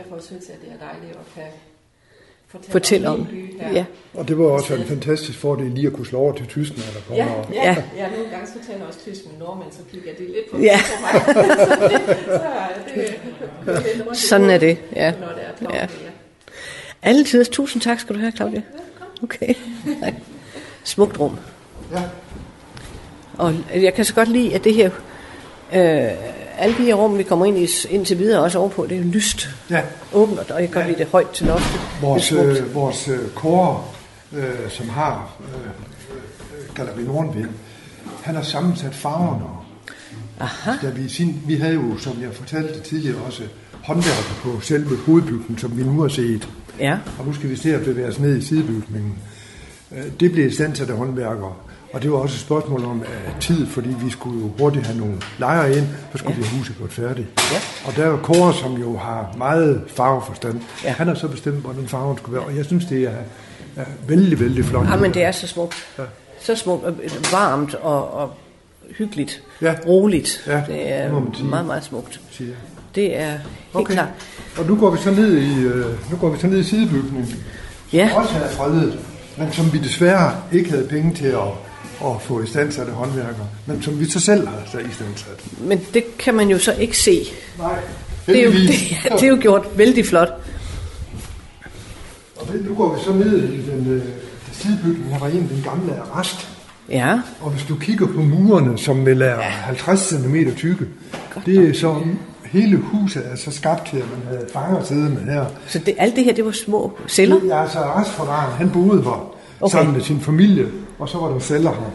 derfor synes jeg, det er dejligt at kan fortælle, Fortæl om det. Ja. Og det var også en fantastisk fordel lige at kunne slå over til tyskerne, der kommer. Ja, ja, ja. ja, nogle gange så taler også tysk med nordmænd, så kigger de lidt på, Ja. mig. så det, så er det, det er Sådan er det, ja. Når det er Ja. ja. Alle tider. Tusind tak skal du have, Claudia. Okay. Smukt rum. Ja. Og jeg kan så godt lide, at det her... Øh, alle de her rum, vi kommer ind i indtil videre, også ovenpå, det er jo lyst. Ja. Åbent, og jeg kan godt lide det højt til loftet. Vores, øh, vores øh, kåre, øh, som har, øh, øh, kalder vi Nordenvind, han har sammensat farverne. Aha. Da vi, sin, vi havde jo, som jeg fortalte tidligere også, håndværker på selve hovedbygningen, som vi nu har set. Ja. Og nu skal vi se at bevæge os ned i sidebygningen. Øh, Det blev istandsat af håndværkere. Og det var også et spørgsmål om uh, tid, fordi vi skulle jo hurtigt have nogle lejre ind, så skulle ja. vi have huset gjort færdigt. Ja. Og der er Kåre, som jo har meget farveforstand. Ja. Han har så bestemt, hvordan farven skulle være. Og jeg synes, det er, er vældig, vældig flot. Ja, men det er så smukt. Ja. Så smukt, og varmt og, og hyggeligt. Ja. Roligt. Ja, Det er det sige. meget, meget smukt. Siger jeg. Det er helt Okay. klart. Og nu går vi så ned i, øh, nu går vi så ned i sidebygningen, som Ja. også er fredet, men som vi desværre ikke havde penge til at, at få i standsatte håndværkere, men som vi så selv har sat i standsat. Men det kan man jo så ikke se. Nej, Det er, jo, det, det er jo gjort vældig flot. Og nu går vi så ned i den øh, sidebygning, her var en den gamle arrest. Ja. Og hvis du kigger på murene, som vel er 50 cm tykke, det er så hele huset er så skabt til, at man havde fanger siddende her. Så det, alt det her, det var små celler? Ja, altså arrestforvareren, han boede her okay. sammen med sin familie, og så var der celler her.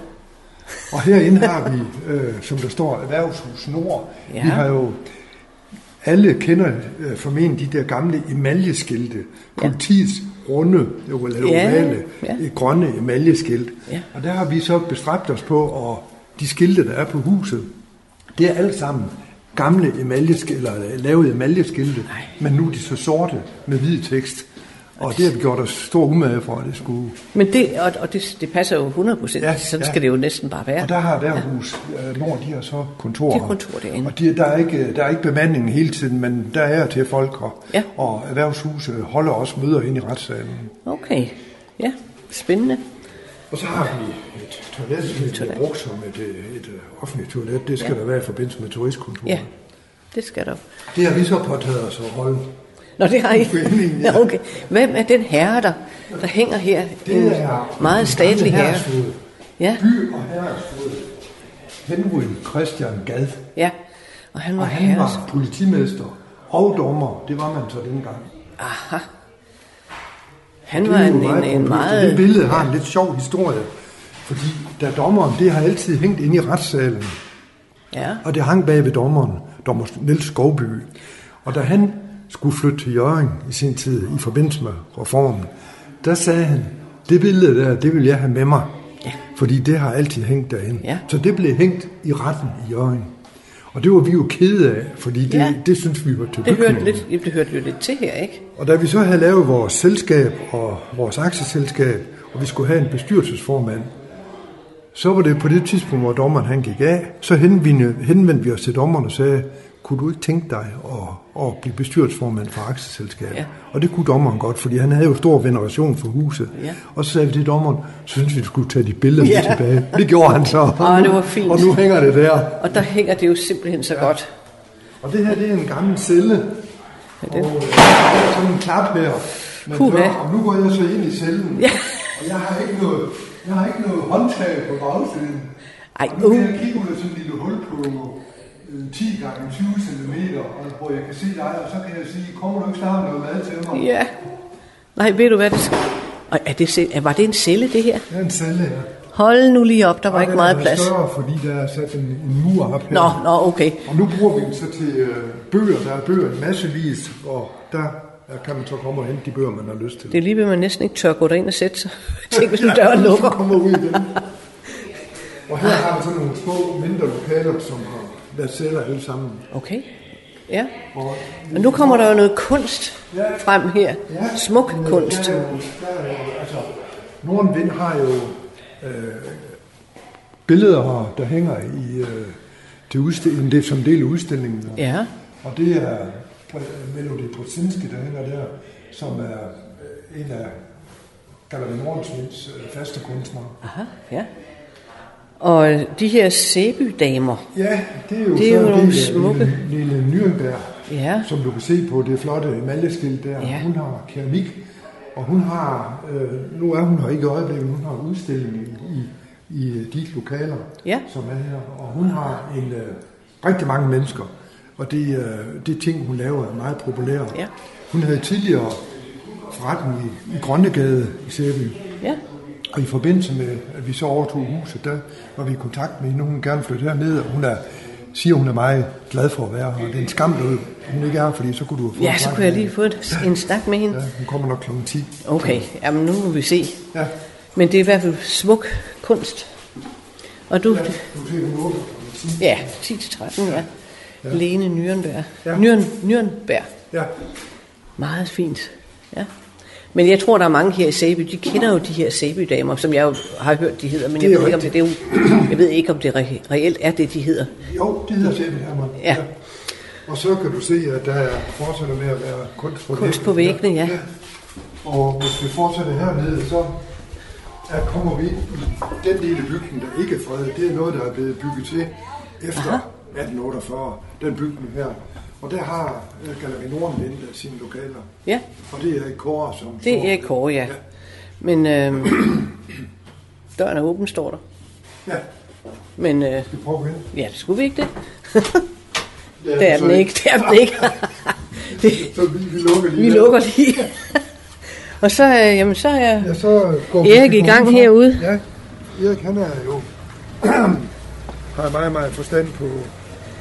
Og herinde har vi, øh, som der står, Erhvervshus Nord. Ja. Ja. Vi har jo, alle kender øh, formentlig de der gamle emaljeskilte. Politiets runde, jo, eller Ja, ovale, ja. ja. grønne emaljeskilt. Ja. Og der har vi så bestræbt os på, og de skilte, der er på huset, det er alle sammen gamle emaljeskilte, eller lavede emaljeskilte, men nu er de så sorte med hvid tekst. Og det har vi gjort os stor umage for, at det skulle... Men det, og, og det, det passer jo 100%. Ja, Ja, Sådan ja. skal det jo næsten bare være. Og der har Værhus ja. Nord, de har så kontorer. De har kontor derinde. Og de, der, er ikke, der er ikke bemanding hele tiden, men der er til folk, og, Ja. og Erhvervshuset holder også møder ind i retssalen. Okay. Ja, spændende. Og så har vi et toilet, som bliver toilet. brugt som et, øh, et øh, offentligt toilet. Det skal Ja. der være i forbindelse med turistkontoret. Ja, det skal der. Det har vi så påtaget os at holde. Nå, det har I. Foreningen, ja. Okay. Hvem er den herre, der, der hænger her? Det En er meget statlig herre. Ja, By og herresfod. Henry Christian Gad. ja. Og han var Og han var politimester og dommer. Det var man så dengang. Aha. Han Det var en, en, en meget... Det billede har en lidt sjov historie. Fordi da dommeren, det har altid hængt inde i retssalen. Ja. Og det hang bag ved dommeren, dommer Niels Skovby. Og da han skulle flytte til Jørgen i sin tid, i forbindelse med reformen, der sagde han, det billede der, det vil jeg have med mig. Ja. Fordi det har altid hængt derinde. Ja. Så det blev hængt i retten i Jørgen. Og det var vi jo kede af, fordi det, Ja. ja. det synes vi var til Det hørte, lidt, det hørte jo lidt til her, ikke? Og da vi så havde lavet vores selskab og vores aktieselskab, og vi skulle have en bestyrelsesformand, så var det på det tidspunkt, hvor dommeren han gik af, så henvendte, henvendte vi os til dommeren og sagde, kunne du ikke tænke dig at, at blive bestyrelsesformand for aktieselskabet? Ja. Og det kunne dommeren godt, fordi han havde jo stor veneration for huset. Ja. Og så sagde vi til dommeren, synes vi, du skulle tage de billeder Ja. med tilbage. Det gjorde han så. Åh, det var fint. Og nu hænger det der. Og der hænger det jo simpelthen så godt. Og det her, det er en gammel celle. det? Og øh, der er sådan en klap her. med Puha. dør, Og nu går jeg så ind i cellen. Ja. Og jeg har ikke noget, jeg har ikke noget håndtag på bagsiden. Ej, Og nu kan uh. jeg kigge ud af sådan et lille hul på, øh, 10 gange 20 cm, og hvor jeg kan se dig, og så kan jeg sige, kommer du ikke snart noget mad til mig? Ja. Nej, ved du hvad det skal? Og er det, var det en celle, det her? Det er en celle, ja. Hold nu lige op, der var Og ikke meget plads. større, fordi der er sat en, en mur op her. Nå, nå, okay. Og nu bruger vi den så til øh, bøger. Der er bøger en massevis, og der der kan man så komme og hente de bøger, man har lyst til. Det er lige ved, man næsten ikke tør gå derind og sætte sig. Tænk, hvis nu døren lukker. kommer ud igen. Og her har vi sådan nogle små, mindre lokaler, som har været celler alle sammen. Okay. Ja. Og nu kommer der jo noget kunst frem her. Smuk kunst. Der er jo, der er jo, altså, Nordenvind har jo øh, billeder, der hænger i, øh, til udstilling, det som del af udstillingen. Ja. Og det er øh, Melody Brzezinski, der hænger der, som er øh, en af Gallery Nordensvinds øh, faste kunstnere. Aha, ja. Og de her Sæby-damer. Ja, det er jo, det er så jo nogle af smukke. Lille, lille Nürnberg, Ja. som du kan se på det flotte emaljeskilt der. Ja. Hun har keramik, og hun har, øh, nu er hun her ikke i øjeblikket, hun har udstilling i, i, i de lokaler, Ja. som er her. Og hun har en, øh, rigtig mange mennesker, og det, øh, det ting, hun laver, er meget populære. Ja. Hun havde tidligere forretning i, i Grønnegade i Sæby. Ja. Og i forbindelse med, at vi så overtog huset, der var vi i kontakt med hende. Hun gerne flytte herned, og hun er, siger, hun er meget glad for at være her. Og det er en skam, at hun ikke er her, fordi så kunne du have fået Ja, så kunne jeg lige få en snak med hende. Ja, hun kommer nok kl. 10. Okay, jamen nu må vi se. Ja. Men det er i hvert fald smuk kunst. Og du, Ja, du ser, hun åbner kl. 10. ja, 10 til 13, ja. Ja. Lene Nürnberg. Ja. Nürn, Nürnberg. Ja. Meget fint. Ja. Men jeg tror, der er mange her i Sæby, de kender jo de her Sæby-damer, som jeg jo har hørt, de hedder, men Det jeg ved, ikke, om det, det er jo, jeg ved ikke, om det re- reelt er det, de hedder. Jo, det hedder Sæbe Hermann. Ja. Og så kan du se, at der er fortsætter med at være kunst på Kunst på væggene, ja. Og hvis vi fortsætter hernede, så er, kommer vi i den del af bygningen, der ikke er fredet. Det er noget, der er blevet bygget til efter Aha. 1848, den bygning her. Og der har øh, Galeri Norden vendt sine lokaler. Ja. Og det er Erik Kåre, som Det er Erik Kåre, ja. Men øh, døren er åben, står der. Ja. Men øh, Skal vi prøve hen? ja, det skulle vi ikke det. Ja, det er så den ikke. det er den ikke. det, Så vi, vi lukker lige vi her. lukker lige. Og så, øh, jamen, så er Ja, så går Erik i gang herude. Ja, Erik han er jo har meget, meget forstand på,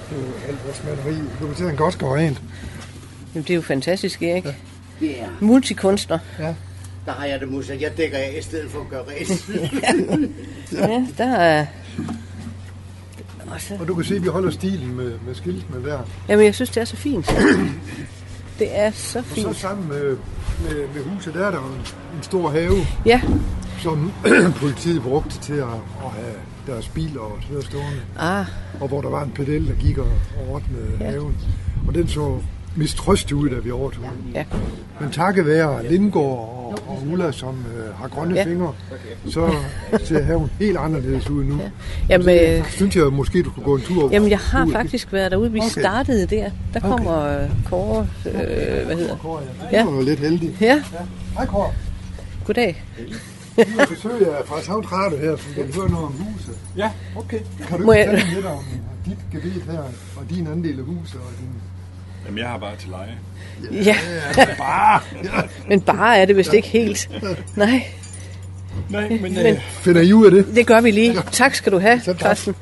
på alt vores maleri. Se, han kan også gå rent. Jamen, det er jo fantastisk, Erik. Ja. Det er. Multikunstner. Ja. Der har jeg det modsat. Jeg dækker af i stedet for at gøre rent. Ja, der er... Og så, Og du kan se, at vi holder stilen med, med skiltene der. jamen, jeg synes, det er så fint. Det er så Og så fint. sammen med, med, med huset, der er der jo en, en stor have, Ja, som politiet brugte til at, at have deres biler og så stående. ah, Og hvor der var en pedel, der gik og og ordnede Ja. ja. haven. Og den så mistrøstig ud, da vi overtog den. ja. Men takket være Lindgård og, og Ulla, som øh, har grønne Ja. ja. fingre, så ser haven helt anderledes ud nu. Ja. Jamen, øh, Synes jeg, måske du kunne gå en tur jamen, jeg har ud. faktisk været derude. Vi Okay. startede der. Der Okay. kommer øh, Kåre, øh, hvad hedder Kåre, ja. Ja. Du var lidt heldig. Ja, Hej Kåre. goddag. Har besøg af fra Savntradio her, som kan høre noget om huset. Ja, okay. Kan du Må ikke jeg- fortælle lidt om dit gebet her, og din andel af huset? Og din... Jamen, jeg har bare til leje. Ja, Bare! Ja. men bare er det vist ikke helt. Nej, Nej, men, men øh, Finder I ud af det? det gør vi lige. Tak skal du have. Carsten.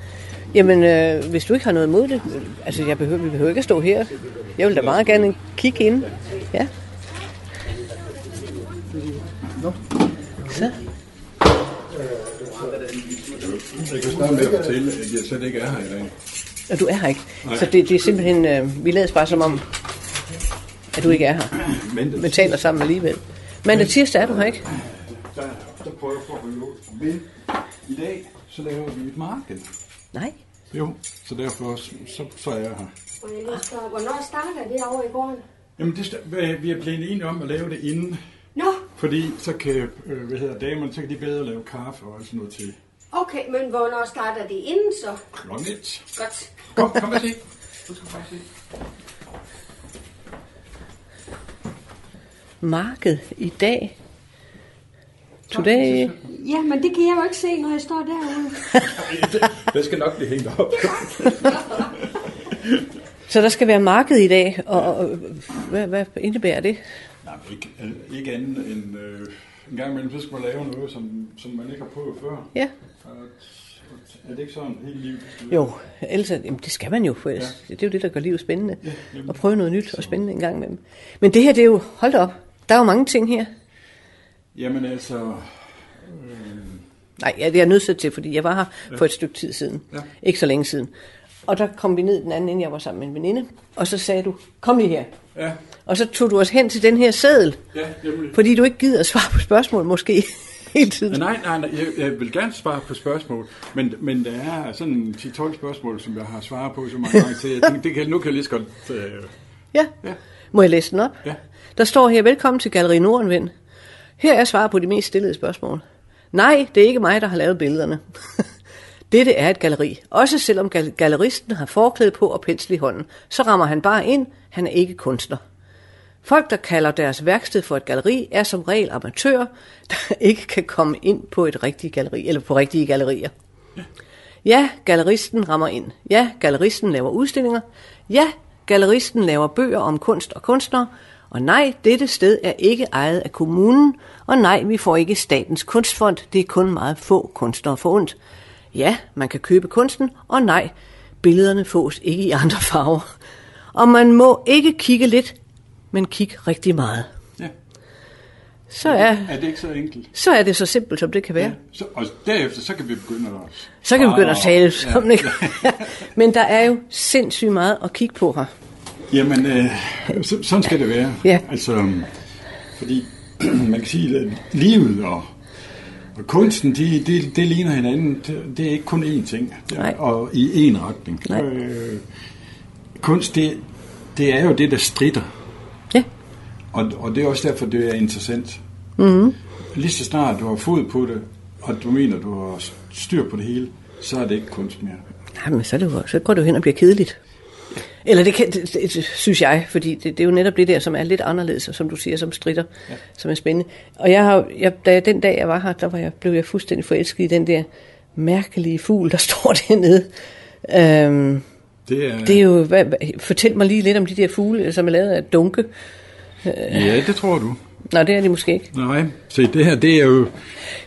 Jamen, øh, hvis du ikke har noget imod det, øh, altså jeg behøver, vi behøver ikke at stå her. Jeg vil da meget gerne kigge ind. Ja. Så. Jeg kan starte med at fortælle, at jeg slet ikke er her i dag. Og du er her ikke. Nej. Så det, det er simpelthen, øh, vi lader bare som om, at du ikke er her. Men, Men taler sammen alligevel. Mandag tirsdag er du her ikke? der, der prøver jeg at holde Men i dag, så laver vi et marked. Nej. Jo, så derfor så, så er jeg her. Og jeg lige spørger, hvornår starter det over i gården? Jamen, det, vi er blevet enige om at lave det inden, Nå, fordi så kan øh, hvad hedder damerne, så kan de bedre lave kaffe og sådan noget til okay, men hvornår starter det inden så? klokken et. Godt. Kom, kom og se. Du skal faktisk se. Marked i dag. Today. Ja, men det kan jeg jo ikke se, når jeg står derude. Det skal nok blive hængt op. Så der skal være marked i dag, og, og hvad, hvad indebærer det? Nej, ikke, ikke andet end øh, en gang imellem, så skal man lave noget, som, som man ikke har prøvet før. Ja. Og, er det ikke sådan hele livet? Jo, ellers, er- jamen, det skal man jo, for ja. det er jo det, der gør livet spændende. Ja, at prøve noget nyt og spændende en gang imellem. Men det her, det er jo, hold da op, der er jo mange ting her. Jamen altså, øh, Nej, ja, det er jeg nødt til, fordi jeg var her Ja. for et stykke tid siden. Ja. Ikke så længe siden. Og der kom vi ned den anden, inden jeg var sammen med en veninde. Og så sagde du, kom lige her. Ja. Og så tog du os hen til den her seddel. Ja, nemlig. Fordi du ikke gider at svare på spørgsmål, måske hele tiden. Nej, nej, nej jeg, jeg vil gerne svare på spørgsmål, men, men der er sådan 10-12 spørgsmål, som jeg har svaret på så mange gange, så jeg tænkte, det kan, nu kan jeg lige så godt... Øh, Ja. Ja. Må jeg læse den op? Ja. Der står her, velkommen til Galeri Nordenvind. Her er svar på de mest stillede spørgsmål. Nej, det er ikke mig, der har lavet billederne. Dette er et galleri. Også selvom gal- galleristen har forklæde på og pensel i hånden, så rammer han bare ind, han er ikke kunstner. Folk, der kalder deres værksted for et galleri, er som regel amatører, der ikke kan komme ind på et rigtigt galleri, eller på rigtige gallerier. Ja, galleristen rammer ind. Ja, galleristen laver udstillinger. Ja, galleristen laver bøger om kunst og kunstnere. Og nej, dette sted er ikke ejet af kommunen. Og nej, vi får ikke statens kunstfond. Det er kun meget få kunstnere forundt. Ja, man kan købe kunsten. Og nej, billederne fås ikke i andre farver. Og man må ikke kigge lidt, men kigge rigtig meget. Ja. Så er, er det ikke så enkelt? så er det så simpelt, som det kan være. Så, og derefter, så kan vi begynde at... Så kan vi begynde at tale Ja. sammen, ikke? Men der er jo sindssygt meget at kigge på her. Jamen, øh, så, sådan skal det være. Ja. Altså, øhm, fordi man kan sige, at livet og, og kunsten, de, de, det ligner hinanden. Det, er ikke kun én ting. Nej. Og i én retning. Nej. Øh, kunst, det, det er jo det, der strider. Ja. Og, og det er også derfor, det er interessant. Mm-hmm. Lige så snart du har fod på det, og du mener, du har styr på det hele, så er det ikke kunst mere. Nej, men så, er det jo, så går det jo hen og bliver kedeligt. Eller det, kan, det, det, det synes jeg, fordi det, det er jo netop det der, som er lidt anderledes, og som du siger, som strider, ja. som er spændende. Og jeg har, jeg, da jeg, den dag, jeg var her, der var jeg, blev jeg fuldstændig forelsket i den der mærkelige fugl, der står dernede. Øhm, Det er, det er jo, hvad, fortæl mig lige lidt om de der fugle, som er lavet af dunke. Ja, det tror du. Nå, det er de måske ikke. Nej, se det her, det er jo...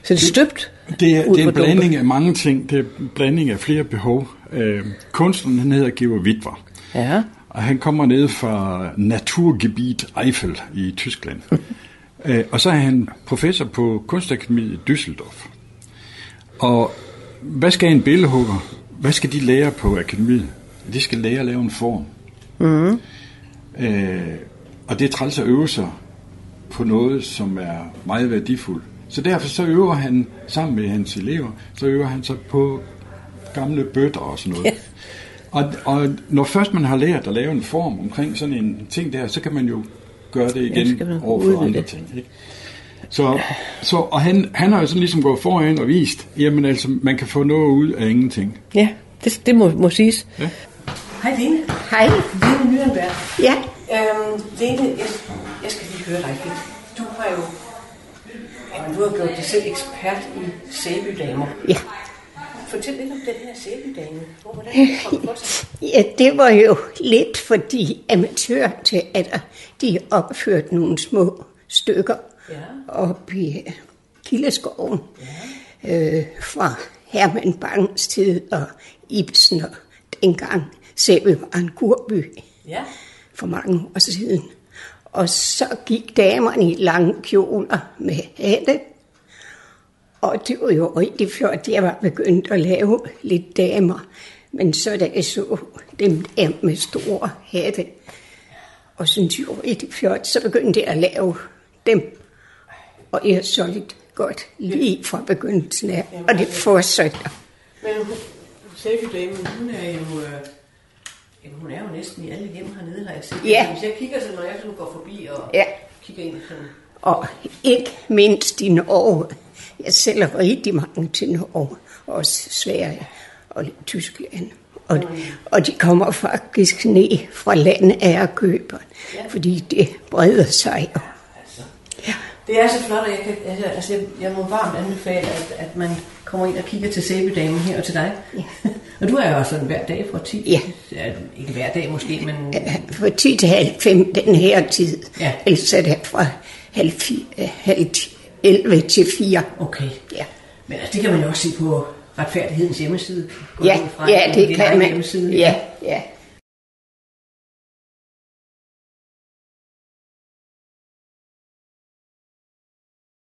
Så det er støbt Det er, det er en blanding dunke. af mange ting. Det er en blanding af flere behov. Øh, kunstneren, han hedder Georg Wittwer. Ja. Og han kommer ned fra Naturgebiet Eifel i Tyskland. øh, og så er han professor på Kunstakademiet i Düsseldorf. Og hvad skal en billedhugger? Hvad skal de lære på akademiet? De skal lære at lave en form. Mm. Øh, og det er træls at øve sig på noget, som er meget værdifuldt. Så derfor så øver han sammen med hans elever, så øver han sig på gamle bøtter og sådan noget. Ja. Og, og når først man har lært at lave en form omkring sådan en ting der, så kan man jo gøre det Ja, igen man over for andre det. ting. Ikke? Så, så, og han, han har jo sådan ligesom gået foran og vist, jamen altså, man kan få noget ud af ingenting. Ja, det, det må, må siges. Ja. Hej Lene. Hej. Lene Nürnberg. Ja. Øhm, Lene, jeg, jeg skal lige høre dig lidt. Du har jo jamen, du har gjort dig selv ekspert i sæbydamer. Ja. Fortæl lidt om den her sæbydame. Hvor var? Ja, det var jo lidt fordi amatørteater, de opførte nogle små stykker Ja. op i øh, Kildeskoven ja. øh, fra Herman Bangs tid og Ibsen og dengang Sæbe var en kurby Ja. for mange år siden. Og så gik damerne i lange kjoler med hatte. Og det var jo rigtig flot. Jeg var begyndt at lave lidt damer. Men så da jeg så dem der med store hatte, og synes det var rigtig flot, så begyndte jeg at lave dem. Og jeg solgte godt lige fra begyndelsen af. Og det fortsætter. Men hun- sæbydamen, hun er jo... Øh, jamen, hun er jo næsten i alle hjem hernede, har jeg set. Ja. Hvis jeg kigger sådan, når jeg sådan går forbi og Ja. kigger ind sådan... Og ikke mindst i Norge. Jeg sælger rigtig mange til Norge, også Sverige og Tyskland. Og, og de kommer faktisk ned fra landet af og køber, fordi det breder sig jo. Det er så flot, og jeg, kan, altså, altså, jeg, jeg må varmt anbefale, at, at man kommer ind og kigger til sæbedamen her og til dig. Ja. Og du er jo sådan hver dag fra 10? Ja. ja ikke hver dag måske, men... Fra 10 til halv 5 den her tid. Ja. Ellers er det fra halv, halv 11 til 4. Okay. Ja. Men altså, det kan man jo også se på retfærdighedens hjemmeside. Ja, fra, ja, det kan man. Hjemmeside. Ja, ja.